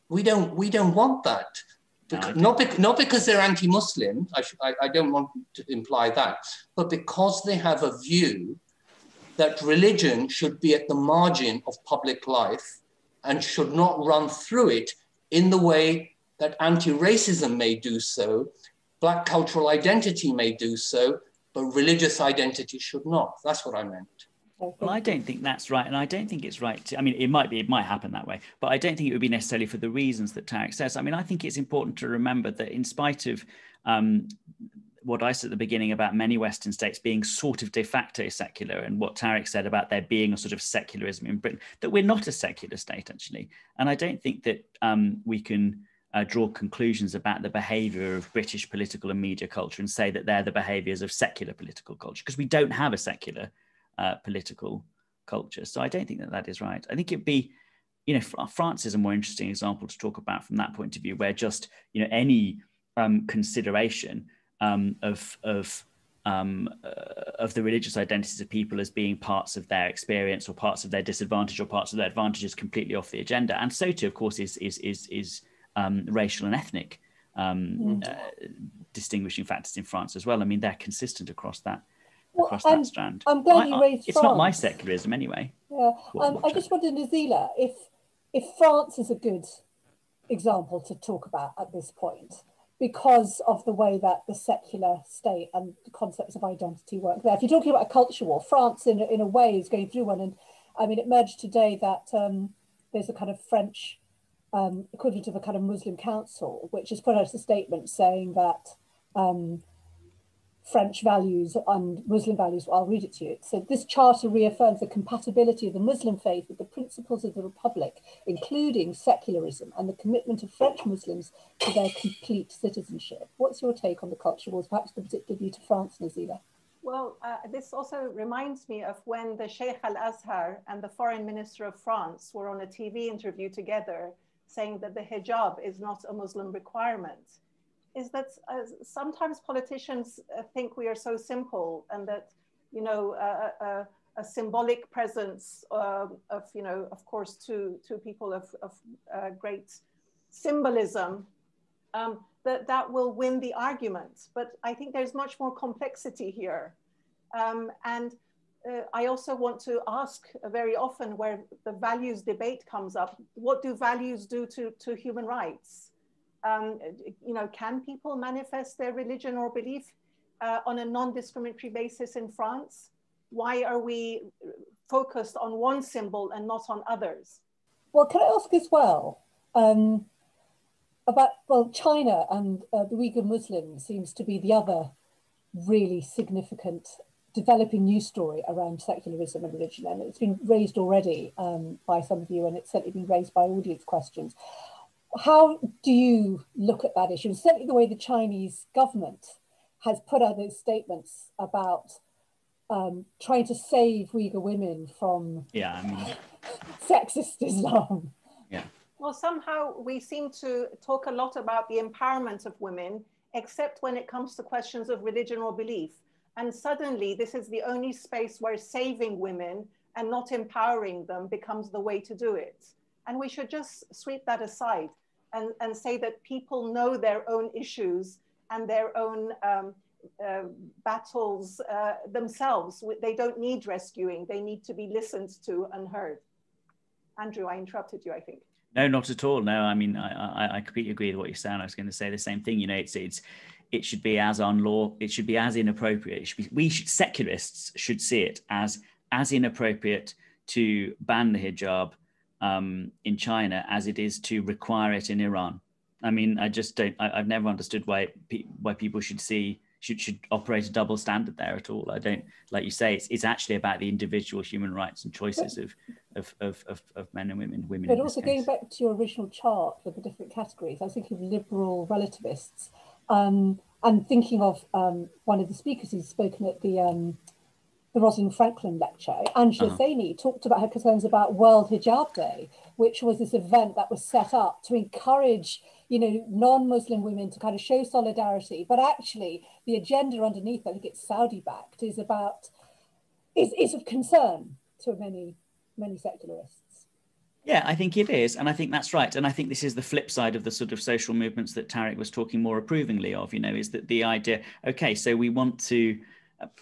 We don't, we don't want that. Because, not, be, not because they're anti-Muslim, I, I, I don't want to imply that, but because they have a view that religion should be at the margin of public life and should not run through it in the way that anti-racism may do so, black cultural identity may do so, but religious identity should not. That's what I meant. Well, I don't think that's right, and I don't think it's right. To, I mean, it might be, it might happen that way, but I don't think it would be necessarily for the reasons that Tariq says. I mean, I think it's important to remember that, in spite of um, what I said at the beginning about many Western states being sort of de facto secular, and what Tariq said about there being a sort of secularism in Britain, that we're not a secular state actually, and I don't think that um, we can uh, draw conclusions about the behavior of British political and media culture and say that they're the behaviors of secular political culture because we don't have a secular uh, political culture. So I don't think that that is right. I think it'd be you know, France is a more interesting example to talk about from that point of view, where just you know any um, consideration um, of of um, uh, of the religious identities of people as being parts of their experience or parts of their disadvantage or parts of their advantages completely off the agenda. And so too, of course, is is is is um, racial and ethnic um, mm. uh, distinguishing factors in France as well. I mean, they're consistent across that well, across I'm, that strand. I'm glad I, you raised. I, it's not my secularism anyway. Yeah, um, I just wondered, Nazila, if if France is a good example to talk about at this point because of the way that the secular state and the concepts of identity work there. If you're talking about a culture war, France in, in a way is going through one. And I mean, it emerged today that um, there's a kind of French um, of a kind of Muslim council, which has put out a statement saying that um, French values and Muslim values, I'll read it to you. So this charter reaffirms the compatibility of the Muslim faith with the principles of the Republic, including secularism and the commitment of French Muslims to their complete citizenship. What's your take on the culture wars, perhaps the particular view to France, Nazila? Well, uh, this also reminds me of when the Sheikh Al-Azhar and the foreign minister of France were on a TV interview together saying that the hijab is not a Muslim requirement is that uh, sometimes politicians uh, think we are so simple and that, you know, uh, a symbolic presence um, of, you know, of course, two, two people of, of uh, great symbolism, um, that that will win the argument. But I think there's much more complexity here. Um, and uh, I also want to ask very often where the values debate comes up, what do values do to, to human rights? um, you know, can people manifest their religion or belief uh, on a non-discriminatory basis in France? Why are we focused on one symbol and not on others? Well, can I ask as well um, about, well, China and uh, the Uyghur Muslims seems to be the other really significant developing news story around secularism and religion. And it's been raised already um, by some of you, and it's certainly been raised by audience questions how do you look at that issue? And certainly the way the Chinese government has put out those statements about um, trying to save Uyghur women from yeah, I mean... <laughs> sexist Islam. Yeah. Well, somehow we seem to talk a lot about the empowerment of women, except when it comes to questions of religion or belief. And suddenly, this is the only space where saving women and not empowering them becomes the way to do it. And we should just sweep that aside and, and say that people know their own issues and their own um, uh, battles uh, themselves. They don't need rescuing. They need to be listened to and heard. Andrew, I interrupted you, I think. No, not at all. No, I mean, I, I, I completely agree with what you're saying. I was going to say the same thing. You know, it's it's it should be as unlaw. It should be as inappropriate. It should be, we should, secularists should see it as as inappropriate to ban the hijab um, in China as it is to require it in Iran. I mean, I just don't. I, have never understood why why people should see should should operate a double standard there at all. I don't like you say. It's, it's actually about the individual human rights and choices of of, of, of, of men and women. Women. But also going back to your original chart with the different categories, I was thinking of liberal relativists, um, and thinking of um, one of the speakers who's spoken at the um, the Rosalind Franklin lecture, Angela uh-huh. Talked about her concerns about World Hijab Day, which was this event that was set up to encourage, you know, non-Muslim women to kind of show solidarity. But actually, the agenda underneath, I think it's Saudi-backed, is about is, is of concern to many many secularists. Yeah, I think it is. And I think that's right. And I think this is the flip side of the sort of social movements that Tariq was talking more approvingly of, you know, is that the idea, okay, so we want to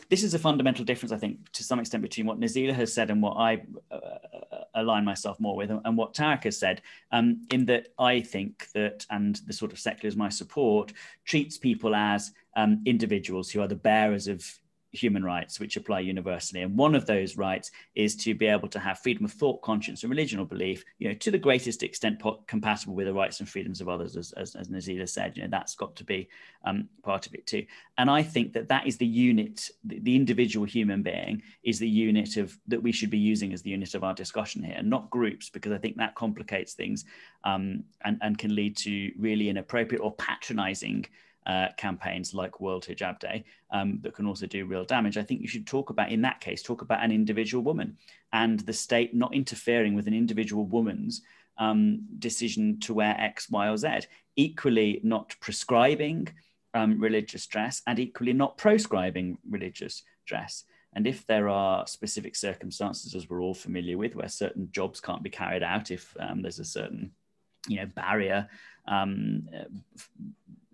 this is a fundamental difference, I think, to some extent between what Nazila has said and what I uh, uh, align myself more with, and what Tariq has said. Um, in that, I think that, and the sort of secularism I support, treats people as um, individuals who are the bearers of human rights which apply universally. And one of those rights is to be able to have freedom of thought conscience and religion or belief you know to the greatest extent po- compatible with the rights and freedoms of others as, as, as nazila said you know that's got to be um, part of it too. And i think that that is the unit the, the, individual human being is the unit of that we should be using as the unit of our discussion here not groups because i think that complicates things um, and, and can lead to really inappropriate or patronizing uh, campaigns like World Hijab Day um, that can also do real damage. I think you should talk about, in that case, talk about an individual woman and the state not interfering with an individual woman's um, decision to wear X, Y, or Z. Equally, not prescribing um, religious dress and equally not proscribing religious dress. And if there are specific circumstances, as we're all familiar with, where certain jobs can't be carried out if um, there's a certain you know, barrier um,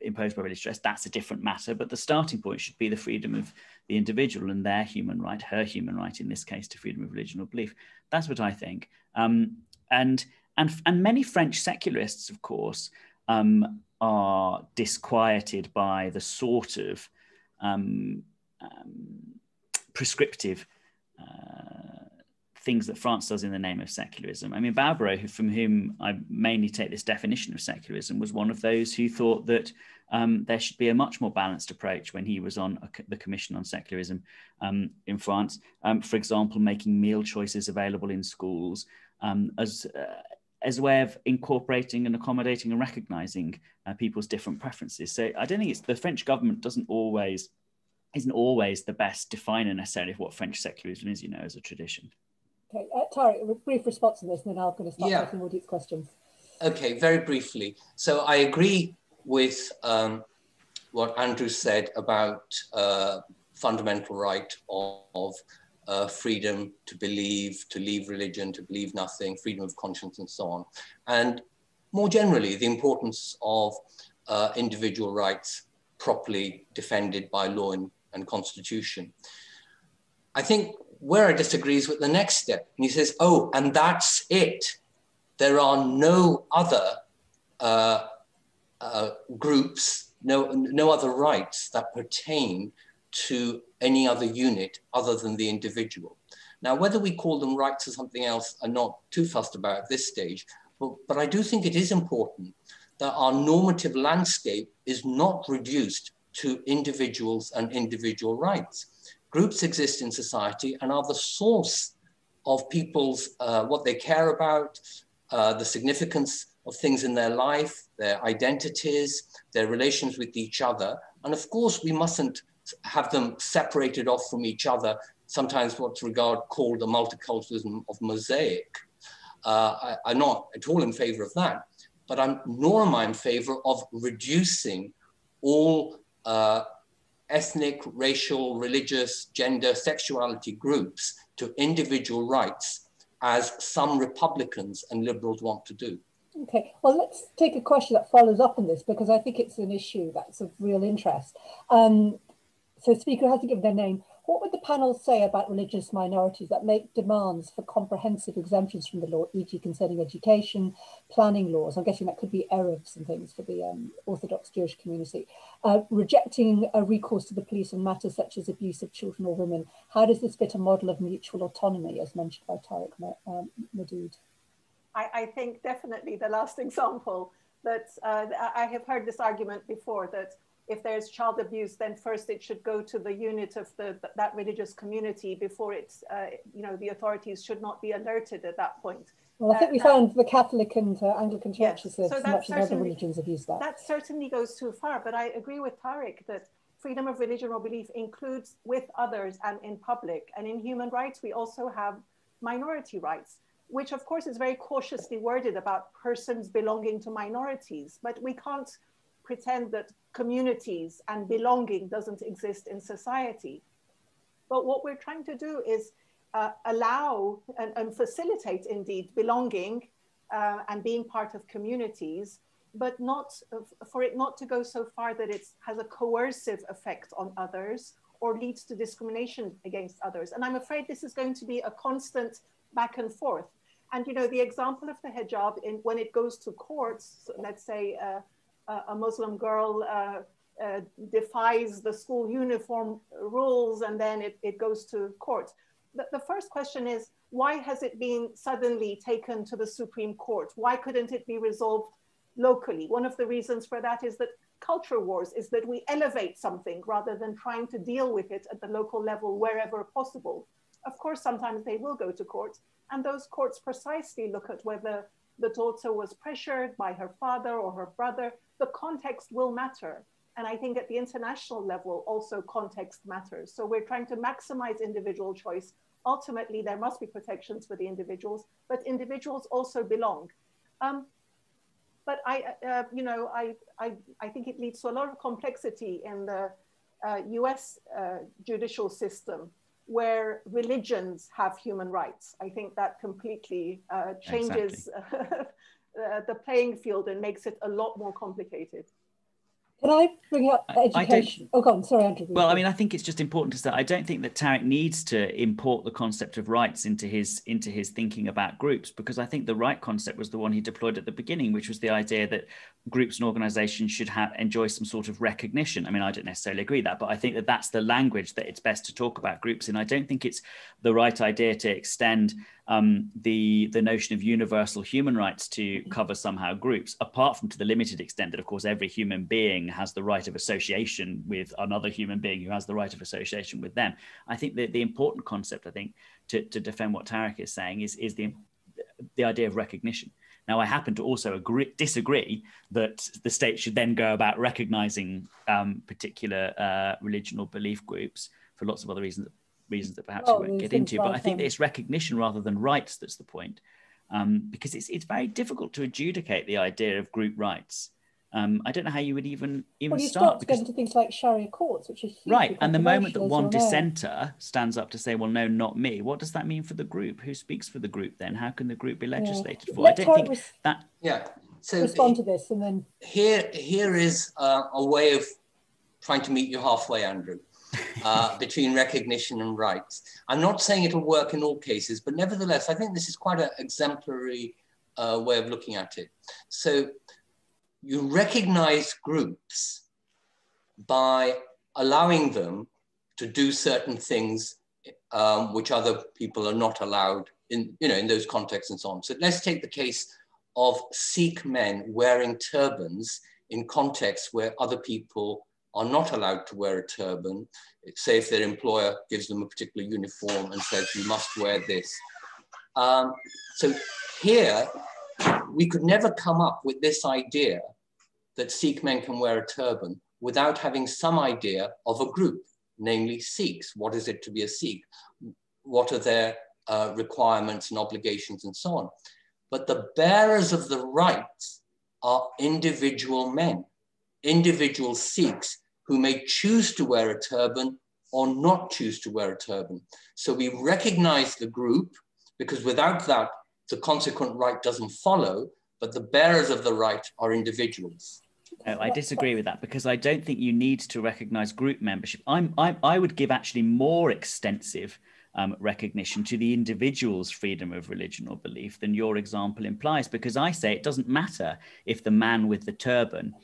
imposed by religious stress, that's a different matter. But the starting point should be the freedom of the individual and their human right, her human right in this case, to freedom of religion or belief. That's what I think. Um, and and and many French secularists, of course, um, are disquieted by the sort of um, um, prescriptive uh, things that France does in the name of secularism. I mean, Baubérot, from whom I mainly take this definition of secularism, was one of those who thought that um, there should be a much more balanced approach when he was on a, the Commission on Secularism um, in France. Um, for example, making meal choices available in schools um, as uh, as a way of incorporating and accommodating and recognizing uh, people's different preferences. So I don't think it's the French government doesn't always isn't always the best definer necessarily of what French secularism is, you know, as a tradition. Okay, uh, Tariq, a brief response to this, and then I'm going to start yeah. taking audience questions. Okay, very briefly. So I agree with um, what Andrew said about uh, fundamental right of, of uh, freedom to believe, to leave religion, to believe nothing, freedom of conscience, and so on. And more generally, the importance of uh, individual rights properly defended by law and, and constitution. I think where I disagree is with the next step. And he says, oh, and that's it. There are no other uh, uh, groups, no, no other rights that pertain to any other unit other than the individual. Now, whether we call them rights or something else, I'm not too fussed about at this stage, but, but I do think it is important that our normative landscape is not reduced to individuals and individual rights. Groups exist in society and are the source of people's, uh, what they care about, uh, the significance of things in their life, their identities, their relations with each other. And of course, we mustn't have them separated off from each other, sometimes what's regard called the multiculturalism of mosaic. Uh, I, am not at all in favor of that, but I'm nor am I in favor of reducing all uh, ethnic, racial, religious, gender, sexuality groups to individual rights as some Republicans and liberals want to do. Okay, well, let's take a question that follows up on this because I think it's an issue that's of real interest. Um, so speaker has to give their name. What would the panel say about religious minorities that make demands for comprehensive exemptions from the law, e.g. concerning education, planning laws? I'm guessing that could be eruvs and things for the um, Orthodox Jewish community. Uh, rejecting a recourse to the police on matters such as abuse of children or women. How does this fit a model of mutual autonomy as mentioned by Tariq um, Modood? I, I, think definitely the last <laughs> example that uh, I have heard this argument before that if there's child abuse, then first it should go to the unit of the, that religious community before it's, uh, you know, the authorities should not be alerted at that point. Well, I think we found the Catholic and uh, Anglican churches yes, so much as other religions have used that. That certainly goes too far, but I agree with Tariq that freedom of religion or belief includes with others and in public. And in human rights, we also have minority rights, which of course is very cautiously worded about persons belonging to minorities, but we can't pretend that communities and belonging doesn't exist in society. But what we're trying to do is uh, allow and, and, facilitate indeed belonging uh, and being part of communities, but not for it not to go so far that it has a coercive effect on others or leads to discrimination against others. And I'm afraid this is going to be a constant back and forth. And you know, the example of the hijab in when it goes to courts, let's say uh, a Muslim girl uh, uh, defies the school uniform rules and then it, it goes to court. The, the first question is, why has it been suddenly taken to the Supreme Court? Why couldn't it be resolved locally? One of the reasons for that is that culture wars is that we elevate something rather than trying to deal with it at the local level wherever possible. Of course, sometimes they will go to court, and those courts precisely look at whether the daughter was pressured by her father or her brother the context will matter. And I think at the international level, also context matters. So we're trying to maximize individual choice. Ultimately, there must be protections for the individuals, but individuals also belong. Um, but I, uh, you know, I, I, I think it leads to a lot of complexity in the uh, US uh, judicial system where religions have human rights. I think that completely uh, changes exactly. <laughs> Uh, the playing field and makes it a lot more complicated. Can I bring up education? oh, go on. Sorry, Andrew. Well, I mean, I think it's just important to say I don't think that Tariq needs to import the concept of rights into his into his thinking about groups because I think the right concept was the one he deployed at the beginning, which was the idea that groups and organizations should have enjoy some sort of recognition. I mean, I don't necessarily agree that, but I think that that's the language that it's best to talk about groups. And I don't think it's the right idea to extend um, the the notion of universal human rights to cover somehow groups, apart from to the limited extent that, of course, every human being has the right of association with another human being who has the right of association with them. I think that the important concept, I think, to, to defend what Tariq is saying is is the the idea of recognition. Now, I happen to also agree, disagree that the state should then go about recognizing um, particular uh, religion or belief groups for lots of other reasons reasons that perhaps we won't get into. But I think it's recognition rather than rights that's the point, um, because it's it's very difficult to adjudicate the idea of group rights. Um, I don't know how you would even even well, you start. start to get into things like Sharia courts, which is right. And the moment that one dissenter stands up to say, "Well, no, not me," what does that mean for the group? Who speaks for the group then? How can the group be legislated yeah. for? Let I don't think res- that. Yeah. So respond to this, and then here here is uh, a way of trying to meet you halfway, Andrew uh, between recognition and rights. I'm not saying it'll work in all cases, but nevertheless, I think this is quite an exemplary uh, way of looking at it. So you recognize groups by allowing them to do certain things um, which other people are not allowed in, you know, in those contexts and so on. So let's take the case of Sikh men wearing turbans in contexts where other people are not allowed to wear a turban, say if their employer gives them a particular uniform and says you must wear this. Um, so here, we could never come up with this idea that Sikh men can wear a turban without having some idea of a group, namely Sikhs. What is it to be a Sikh? What are their uh, requirements and obligations and so on? But the bearers of the rights are individual men, individual Sikhs who may choose to wear a turban or not choose to wear a turban. So we recognize the group because without that, the consequent right doesn't follow, but the bearers of the right are individuals. Oh, I disagree with that because I don't think you need to recognize group membership. I'm, I, I would give actually more extensive um, recognition to the individual's freedom of religion or belief than your example implies, because I say it doesn't matter if the man with the turban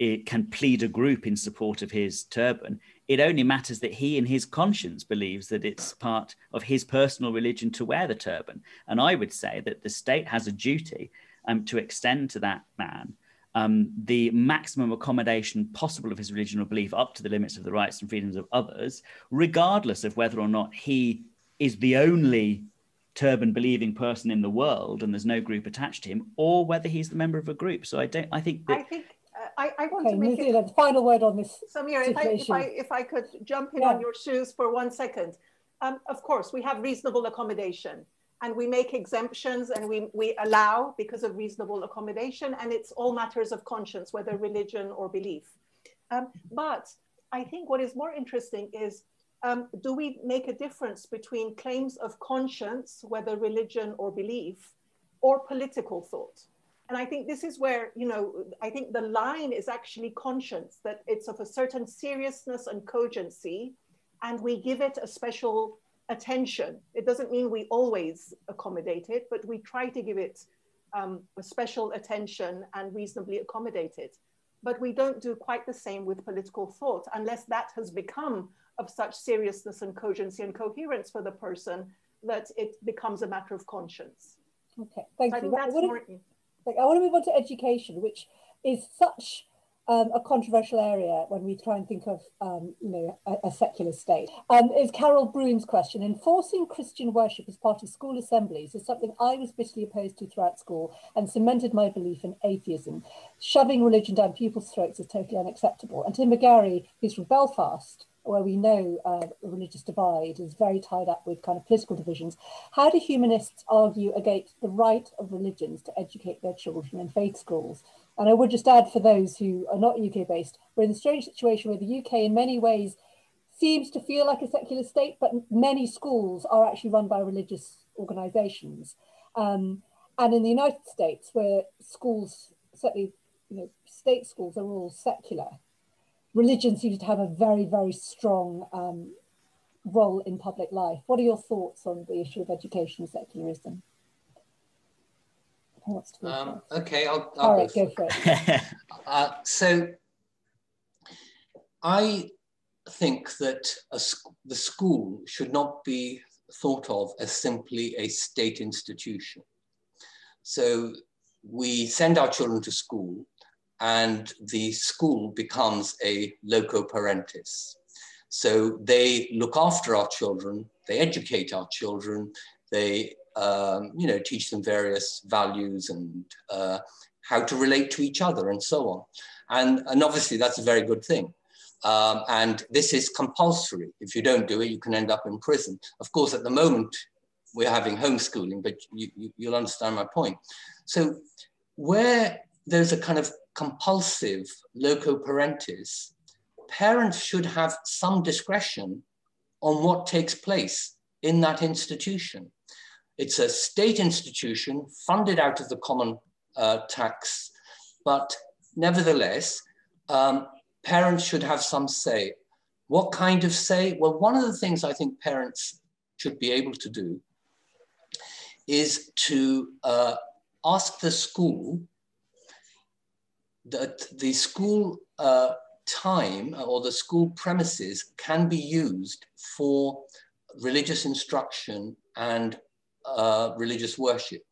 it can plead a group in support of his turban. It only matters that he, in his conscience, believes that it's part of his personal religion to wear the turban. And I would say that the state has a duty um, to extend to that man um, the maximum accommodation possible of his religion or belief up to the limits of the rights and freedoms of others, regardless of whether or not he is the only turban believing person in the world and there's no group attached to him, or whether he's the member of a group. So I don't. I think that. I think I, I want okay, to make Nazila, it, final word on this. Samir, if I, if I, if I could jump in yeah. on your shoes for one second. Um, of course, we have reasonable accommodation and we make exemptions and we, we allow because of reasonable accommodation and it's all matters of conscience, whether religion or belief. Um, but I think what is more interesting is um, do we make a difference between claims of conscience, whether religion or belief, or political thought? And I think this is where, you know, I think the line is actually conscience, that it's of a certain seriousness and cogency, and we give it a special attention. It doesn't mean we always accommodate it, but we try to give it um, a special attention and reasonably accommodate it. But we don't do quite the same with political thought unless that has become of such seriousness and cogency and coherence for the person that it becomes a matter of conscience. Okay, thank so you. I think that's what, more, like, I want to move on to education, which is such um, a controversial area when we try and think of, um, you know, a, a secular state. Um, is Carol Broom's question. Enforcing Christian worship as part of school assemblies is something I was bitterly opposed to throughout school and cemented my belief in atheism. Shoving religion down pupils' throats is totally unacceptable. And Tim McGarry, who's from Belfast, where we know uh, religious divide is very tied up with kind of political divisions. How do humanists argue against the right of religions to educate their children in faith schools? And I would just add for those who are not UK based, we're in a strange situation where the UK, in many ways, seems to feel like a secular state, but many schools are actually run by religious organizations. Um, and in the United States, where schools, certainly you know, state schools are all secular, religion seems to have a very, very strong um, role in public life. What are your thoughts on the issue of education secularism? Um, okay, I'll, I'll All right, go, for it. <laughs> uh, so I think that a, the school should not be thought of as simply a state institution. So we send our children to school and the school becomes a loco parentis. So they look after our children, they educate our children, they um, you know, teach them various values and uh, how to relate to each other and so on. And, and obviously that's a very good thing. Um, and this is compulsory. If you don't do it, you can end up in prison. Of course, at the moment, we're having homeschooling, but you, you, you'll understand my point. So where there's a kind of compulsive loco parentis, parents should have some discretion on what takes place in that institution. It's a state institution funded out of the common uh, tax, but nevertheless, um, parents should have some say. What kind of say? Well, one of the things I think parents should be able to do is to uh, ask the school that the school uh, time or the school premises can be used for religious instruction and uh, religious worship.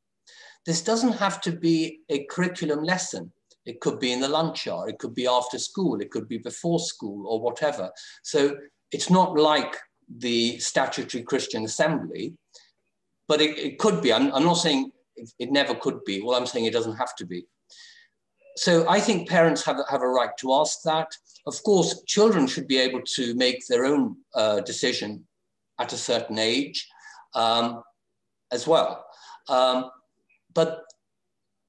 This doesn't have to be a curriculum lesson. It could be in the lunch hour, it could be after school, it could be before school or whatever. So it's not like the statutory Christian assembly, but it, it could be. I'm, I'm not saying it, it never could be. Well, I'm saying it doesn't have to be. So I think parents have, have a right to ask that. Of course, children should be able to make their own uh, decision at a certain age. Um, as well. Um, but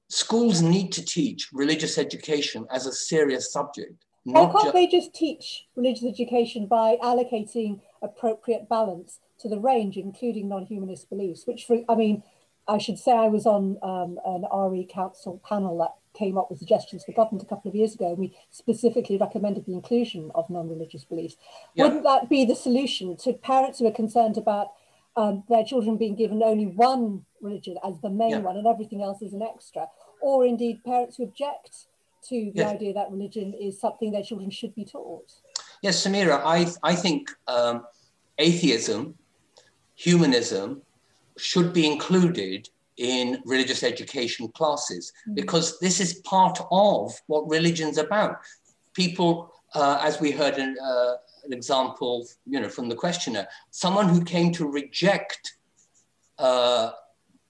schools need to teach religious education as a serious subject. Why can't they just teach religious education by allocating appropriate balance to the range, including non-humanist beliefs? Which, for, I mean, I should say I was on um, an RE Council panel that came up with suggestions for government a couple of years ago, and we specifically recommended the inclusion of non-religious beliefs. Yeah. Wouldn't that be the solution to parents who are concerned about um, their children being given only one religion as the main yeah. one and everything else is an extra, or indeed parents who object to the yes. idea that religion is something their children should be taught. Yes, Samira, I, I think um, atheism, humanism should be included in religious education classes mm. because this is part of what religion's about. People, uh, as we heard in, uh, an example, you know, from the questioner, someone who came to reject uh,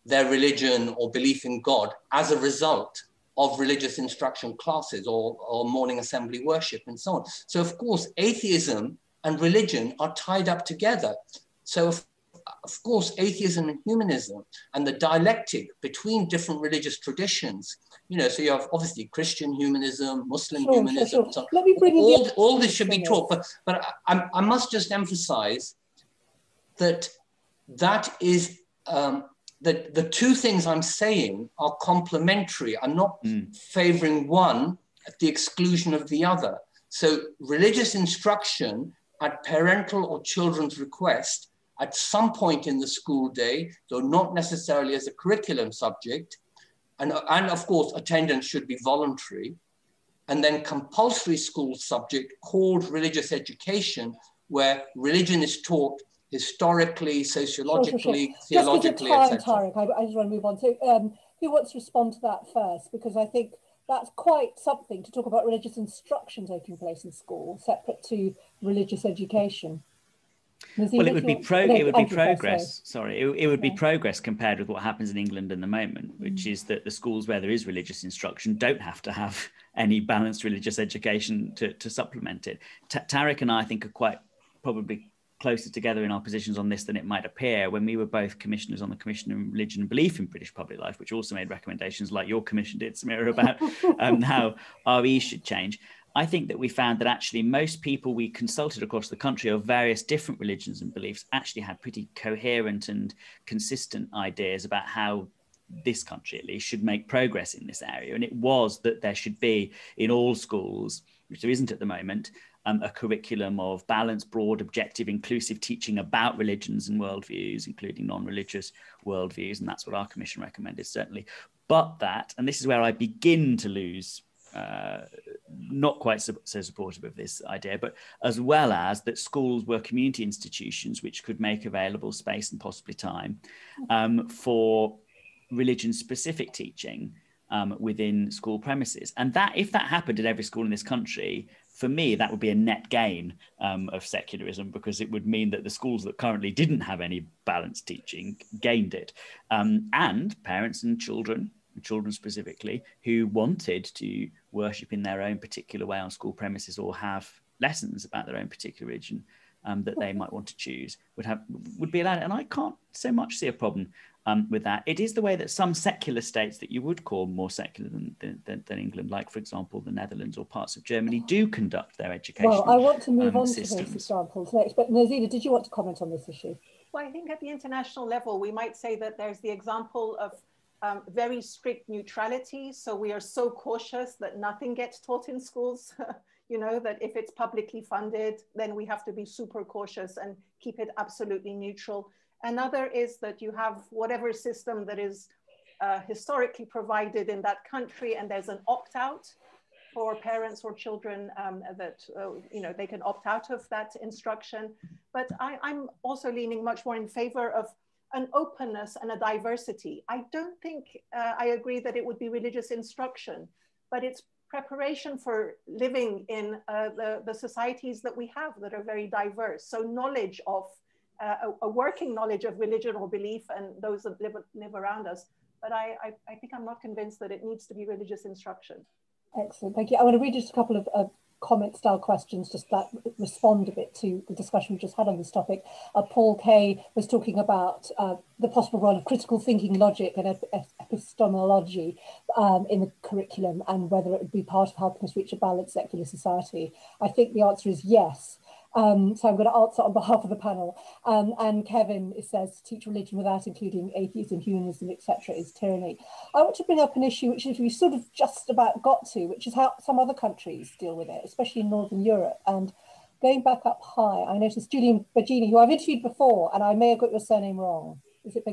their religion or belief in God as a result of religious instruction classes or, or morning assembly worship and so on. So of course, atheism and religion are tied up together. So if of course, atheism and humanism and the dialectic between different religious traditions. You know, so you have obviously Christian humanism, Muslim sure, humanism. Sure, sure. So Let me bring all, all this should be taught, but but I, I must just emphasize that that is um, that the two things I'm saying are complementary. I'm not mm. favoring one at the exclusion of the other. So religious instruction at parental or children's request at some point in the school day, though not necessarily as a curriculum subject. And, and of course, attendance should be voluntary. And then compulsory school subject called religious education, where religion is taught historically, sociologically, sure, sure, theologically, Just time, Tariq, I, I, just want to move on. So um, who wants to respond to that first? Because I think that's quite something to talk about religious instruction taking place in school, separate to religious education. Well, it would be pro. It would be progress. Sorry, it, it would be progress compared with what happens in England in the moment, which mm. is that the schools where there is religious instruction don't have to have <laughs> any balanced religious education to, to supplement it. T- Tariq and I, I think, are quite probably closer together in our positions on this than it might appear when we were both commissioners on the Commission on Religion and Belief in British Public Life, which also made recommendations like your commission did, Samira, about <laughs> um, how RE should change. I think that we found that actually most people we consulted across the country of various different religions and beliefs actually had pretty coherent and consistent ideas about how this country at least should make progress in this area. And it was that there should be in all schools, which there isn't at the moment, um, a curriculum of balanced, broad, objective, inclusive teaching about religions and worldviews, including non religious worldviews. And that's what our commission recommended, certainly. But that, and this is where I begin to lose uh, not quite so, so, supportive of this idea, but as well as that schools were community institutions which could make available space and possibly time um, for religion specific teaching um, within school premises. And that, if that happened at every school in this country, for me, that would be a net gain um, of secularism because it would mean that the schools that currently didn't have any balanced teaching gained it. Um, and parents and children children specifically who wanted to worship in their own particular way on school premises or have lessons about their own particular religion um, that they might want to choose would have would be allowed. And i can't so much see a problem um, with that. It is the way that some secular states that you would call more secular than, than, than, england like for example the netherlands or parts of germany do conduct their education well i want to move um, on systems. to those examples next but Nazila, did you want to comment on this issue? Well i think at the international level we might say that there's the example of um, very strict neutrality. So we are so cautious that nothing gets taught in schools. <laughs> you know, that if it's publicly funded, then we have to be super cautious and keep it absolutely neutral. Another is that you have whatever system that is uh, historically provided in that country and there's an opt-out for parents or children um, that, uh, you know, they can opt out of that instruction. But I, I'm also leaning much more in favor of an openness and a diversity. I don't think uh, I agree that it would be religious instruction, but it's preparation for living in uh, the, the societies that we have that are very diverse. So knowledge of, uh, a, a, working knowledge of religion or belief and those that live, live around us. But I, I, I, think I'm not convinced that it needs to be religious instruction. Excellent, thank you. I want to read just a couple of comment style questions just that respond a bit to the discussion we just had on this topic. Uh, Paul Kay was talking about uh, the possible role of critical thinking logic and ep epistemology um, in the curriculum and whether it would be part of helping us reach a balanced secular society. I think the answer is yes. Um, so I'm going to answer on behalf of the panel. Um, and Kevin says teach religion without including atheism, humanism, etc. is tyranny. I want to bring up an issue which we sort of just about got to, which is how some other countries deal with it, especially in Northern Europe. And going back up high, I noticed Julian Baggini, who I've interviewed before, and I may have got your surname wrong. Is it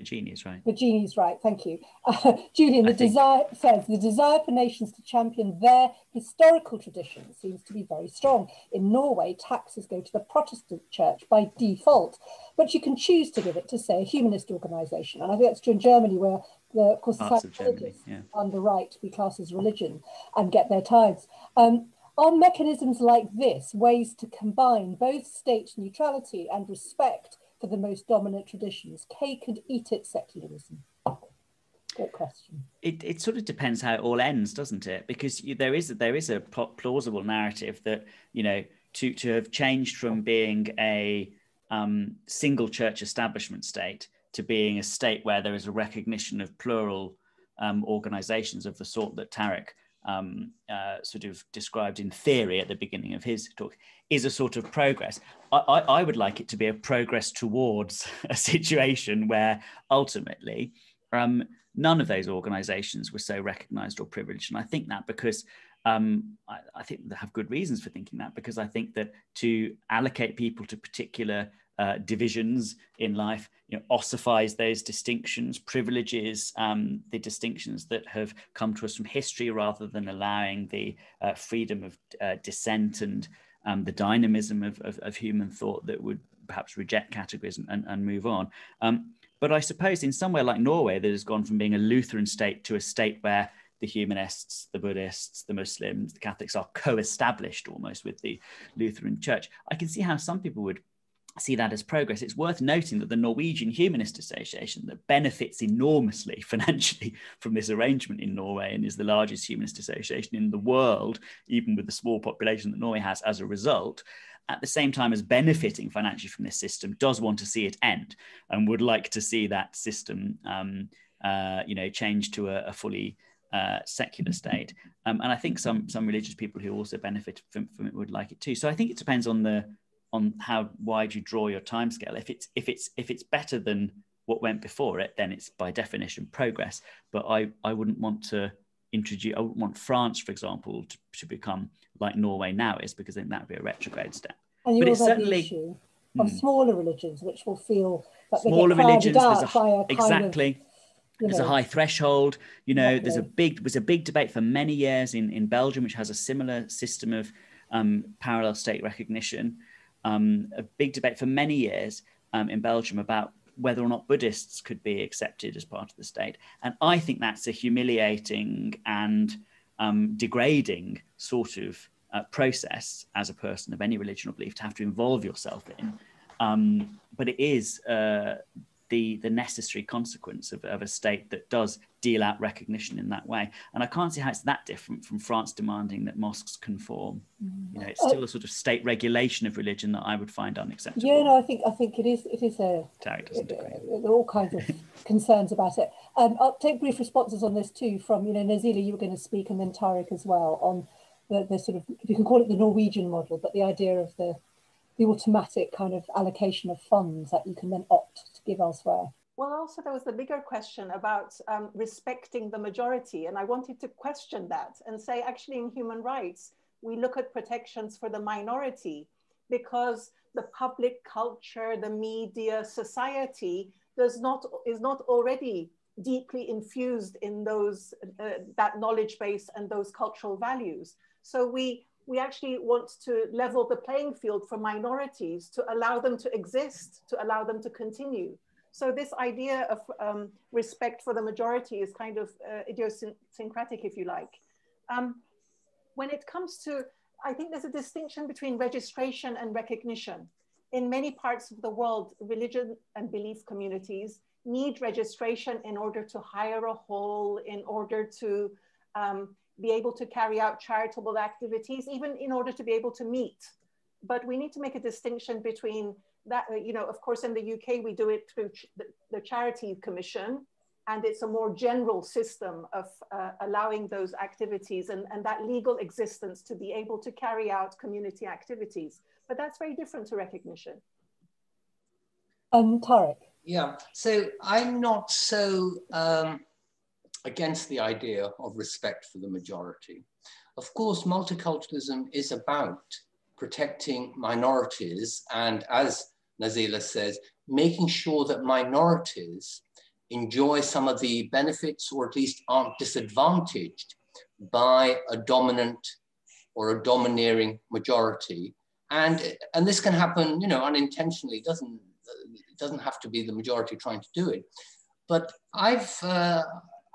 Baggini? genius, right. The genius, right, thank you. <laughs> Uh, Julian, the desire says the desire for nations to champion their historical traditions seems to be very strong. In Norway, taxes go to the Protestant church by default, but you can choose to give it to, say, a humanist organisation. And I think that's true in Germany, where the, of course, the yeah. on the right to be classed as religion and get their tithes. Um, are mechanisms like this ways to combine both state neutrality and respect for the most dominant traditions? Cake and eat it secularism. Good question. It, it sort of depends how it all ends, doesn't it? Because you, there is there is a plausible narrative that you know to to have changed from being a um, single church establishment state to being a state where there is a recognition of plural um, organizations of the sort that Tariq um, uh, sort of described in theory at the beginning of his talk is a sort of progress. I, I, I, would like it to be a progress towards <laughs> a situation where ultimately um, none of those organizations were so recognized or privileged. And I think that because um, I, I, think they have good reasons for thinking that because I think that to allocate people to particular uh, divisions in life, you know, ossifies those distinctions, privileges um, the distinctions that have come to us from history rather than allowing the uh, freedom of uh, dissent and um, the dynamism of, of, of, human thought that would perhaps reject categories and, and, move on. Um, but I suppose in somewhere like Norway that has gone from being a Lutheran state to a state where the humanists, the Buddhists, the Muslims, the Catholics are co-established almost with the Lutheran Church. I can see how some people would see that as progress. It's worth noting that the Norwegian Humanist Association, that benefits enormously <laughs> financially from this arrangement in Norway and is the largest humanist association in the world, even with the small population that Norway has as a result, at the same time as benefiting financially from this system, does want to see it end and would like to see that system, um, uh, you know, change to a, a fully uh, secular state. Um, and I think some some religious people who also benefit from, from it would like it too. So I think it depends on the on how wide you draw your timescale. If it's if it's if it's better than what went before it, then it's by definition progress. But I I wouldn't want to introduce. I wouldn't want France, for example, to, to become like Norway now is, because then that would be a retrograde step. And you but it's certainly issue of hmm. smaller religions, which will feel that smaller religions. There's a, a exactly. Of, there's know. a high threshold. You know, exactly. there's a big was a big debate for many years in in Belgium, which has a similar system of um, parallel state recognition um, a big debate for many years um, in Belgium about whether or not Buddhists could be accepted as part of the state. And I think that's a humiliating and um, degrading sort of uh, process as a person of any religion or belief to have to involve yourself in. Um, but it is uh, the, the necessary consequence of, of a state that does deal out recognition in that way. And I can't see how it's that different from France demanding that mosques conform. You know, it's still a sort of state regulation of religion that I would find unacceptable. Yeah, no, I think I think it is. It is a. Tariq doesn't agree. There are all kinds of <laughs> concerns about it. Um, I'll take brief responses on this too. From you know, Nazila, you were going to speak, and then Tariq as well on the, the sort of you can call it the Norwegian model, but the idea of the the automatic kind of allocation of funds that you can then opt to give elsewhere. Well, also there was the bigger question about um, respecting the majority. And I wanted to question that and say, actually, in human rights, we look at protections for the minority because the public culture, the media, society does not, is not already deeply infused in those, uh, that knowledge base and those cultural values. So we, we actually want to level the playing field for minorities to allow them to exist, to allow them to continue. So this idea of um, respect for the majority is kind of uh, idiosyncratic, if you like. Um, when it comes to, I think there's a distinction between registration and recognition. In many parts of the world, religion and belief communities need registration in order to hire a hall, in order to um, be able to carry out charitable activities, even in order to be able to meet. But we need to make a distinction between that, uh, you know, of course, in the UK, we do it through ch the, the, Charity Commission, and it's a more general system of uh, allowing those activities and, and that legal existence to be able to carry out community activities. But that's very different to recognition. Um, Tariq. Yeah, so I'm not so um, against the idea of respect for the majority. Of course, multiculturalism is about protecting minorities and as Nazila says, making sure that minorities enjoy some of the benefits or at least aren't disadvantaged by a dominant or a domineering majority. And, and this can happen, you know, unintentionally, it doesn't, it doesn't have to be the majority trying to do it. But I've, uh,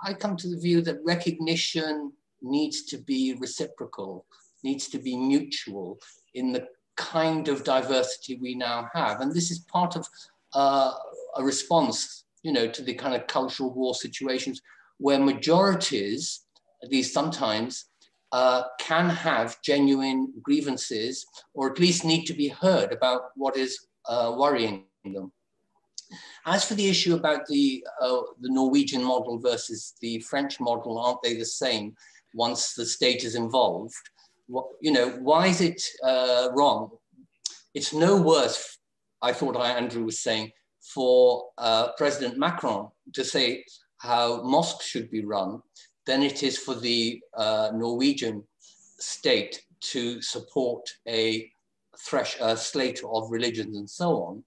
I come to the view that recognition needs to be reciprocal, needs to be mutual in the kind of diversity we now have. And this is part of uh, a response, you know, to the kind of cultural war situations where majorities, at least sometimes, uh, can have genuine grievances or at least need to be heard about what is uh, worrying them. As for the issue about the, uh, the Norwegian model versus the French model, aren't they the same once the state is involved? you know, why is it uh, wrong? It's no worse, I thought I Andrew was saying, for uh, President Macron to say how mosques should be run than it is for the uh, Norwegian state to support a thresh, slate of religions and so on.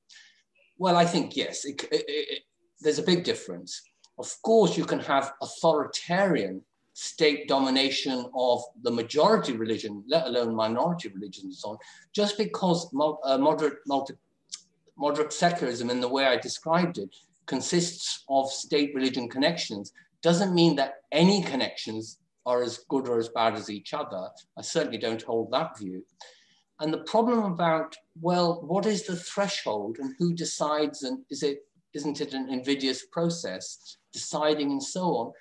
Well, I think yes, it, it, it, there's a big difference. Of course, you can have authoritarian state domination of the majority religion, let alone minority religions and so on, just because uh, moderate, multi, moderate secularism in the way I described it consists of state religion connections, doesn't mean that any connections are as good or as bad as each other. I certainly don't hold that view. And the problem about, well, what is the threshold and who decides and is it, isn't it an invidious process, deciding and so on?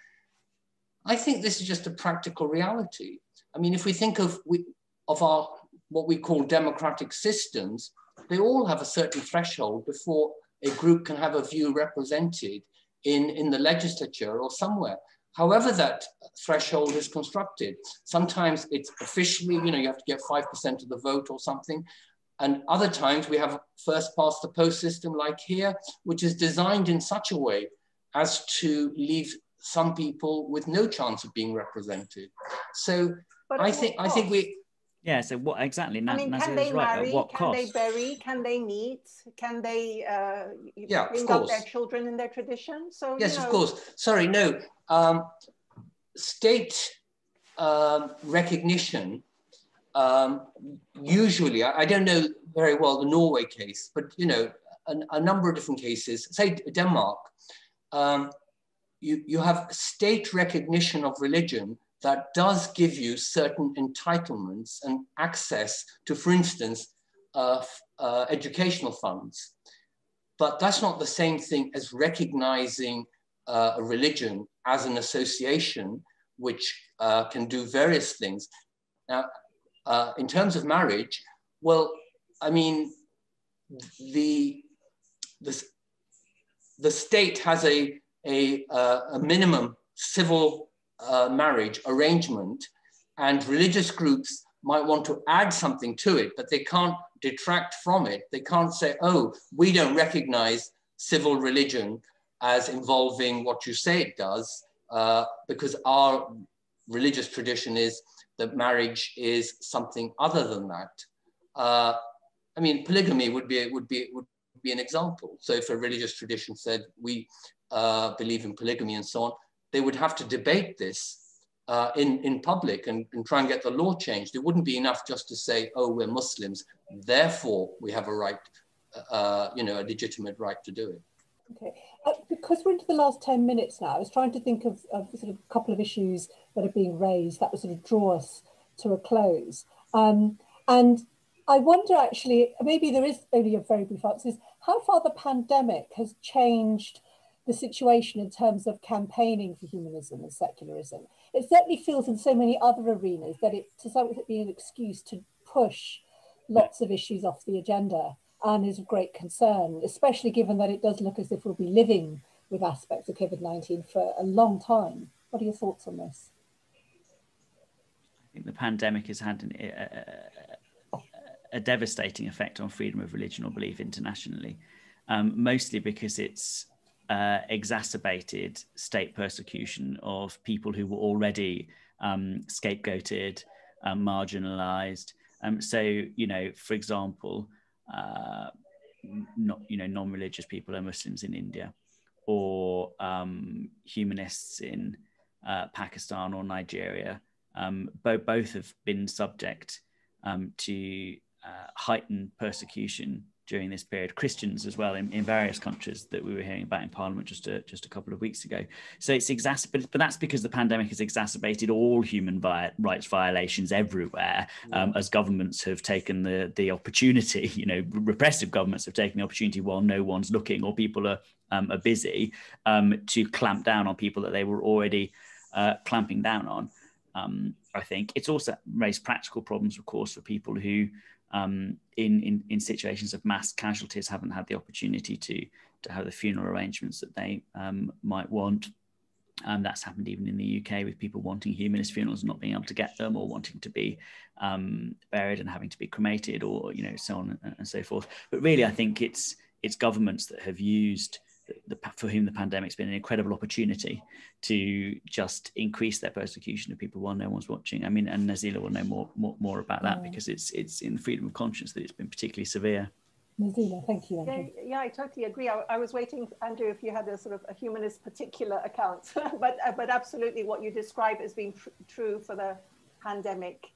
I think this is just a practical reality. I mean, if we think of, we, of our, what we call democratic systems, they all have a certain threshold before a group can have a view represented in, in the legislature or somewhere. However that threshold is constructed, sometimes it's officially, you know, you have to get 5% of the vote or something. And other times we have first past the post system like here, which is designed in such a way as to leave some people with no chance of being represented. So but I think I think we yeah. So what exactly? I mean, can they right, marry? Can cost? they bury? Can they meet? Can they uh, yeah, bring up their children in their tradition? So yes, you know. of course. Sorry, no. Um, state um, recognition. Um, usually, I, I, don't know very well the Norway case, but you know, a, a number of different cases. Say Denmark. Um, you, you have state recognition of religion that does give you certain entitlements and access to, for instance, uh, uh, educational funds. But that's not the same thing as recognizing uh, a religion as an association which uh, can do various things. Now, uh, in terms of marriage, well, I mean, the, the, the state has a, a, uh, a minimum civil uh, marriage arrangement and religious groups might want to add something to it, but they can't detract from it. They can't say, oh, we don't recognize civil religion as involving what you say it does, uh, because our religious tradition is that marriage is something other than that. Uh, I mean, polygamy would be, would, be, would be an example. So if a religious tradition said, we uh, believe in polygamy and so on, they would have to debate this uh, in, in public and, and try and get the law changed. It wouldn't be enough just to say, oh, we're Muslims, therefore we have a right, uh, you know, a legitimate right to do it. Okay, uh, because we're into the last 10 minutes now, I was trying to think of, of sort of a couple of issues that are being raised that would sort of draw us to a close. Um, and I wonder actually, maybe there is only a very brief answer, is how far the pandemic has changed the situation in terms of campaigning for humanism and secularism. It certainly feels in so many other arenas that it, to some extent, be an excuse to push lots of issues off the agenda and is of great concern, especially given that it does look as if we'll be living with aspects of COVID-19 for a long time. What are your thoughts on this? I think the pandemic has had an, a, a, a, devastating effect on freedom of religion or belief internationally, um, mostly because it's uh, exacerbated state persecution of people who were already um, scapegoated, um, marginalized. Um, so, you know, for example, uh, not you know non-religious people are Muslims in India, or um, humanists in uh, Pakistan or Nigeria. Um, both both have been subject um, to uh, heightened persecution during this period, Christians as well in, in various countries that we were hearing about in Parliament just a, just a couple of weeks ago. So it's exacerbated, but that's because the pandemic has exacerbated all human vi- rights violations everywhere, um, as governments have taken the the opportunity. <laughs> You know, repressive governments have taken the opportunity while no one's looking or people are um, are busy um, to clamp down on people that they were already uh, clamping down on. Um, I think it's also raised practical problems, of course, for people who um, in, in, in situations of mass casualties haven't had the opportunity to to have the funeral arrangements that they um, might want. Um, that's happened even in the UK with people wanting humanist funerals and not being able to get them, or wanting to be um, buried and having to be cremated, or you know so on and, and so forth. But really, I think it's it's governments that have used the, for whom the pandemic's been an incredible opportunity to just increase their persecution of people while no one's watching. I mean, and Nazila will know more more, more about that yeah. because it's it's in freedom of conscience that it's been particularly severe. Nazila, thank you. Yeah, yeah, I totally agree. I, I, was waiting, Andrew, if you had a sort of a humanist particular account, <laughs> but uh, but absolutely, what you describe as being tr true for the pandemic.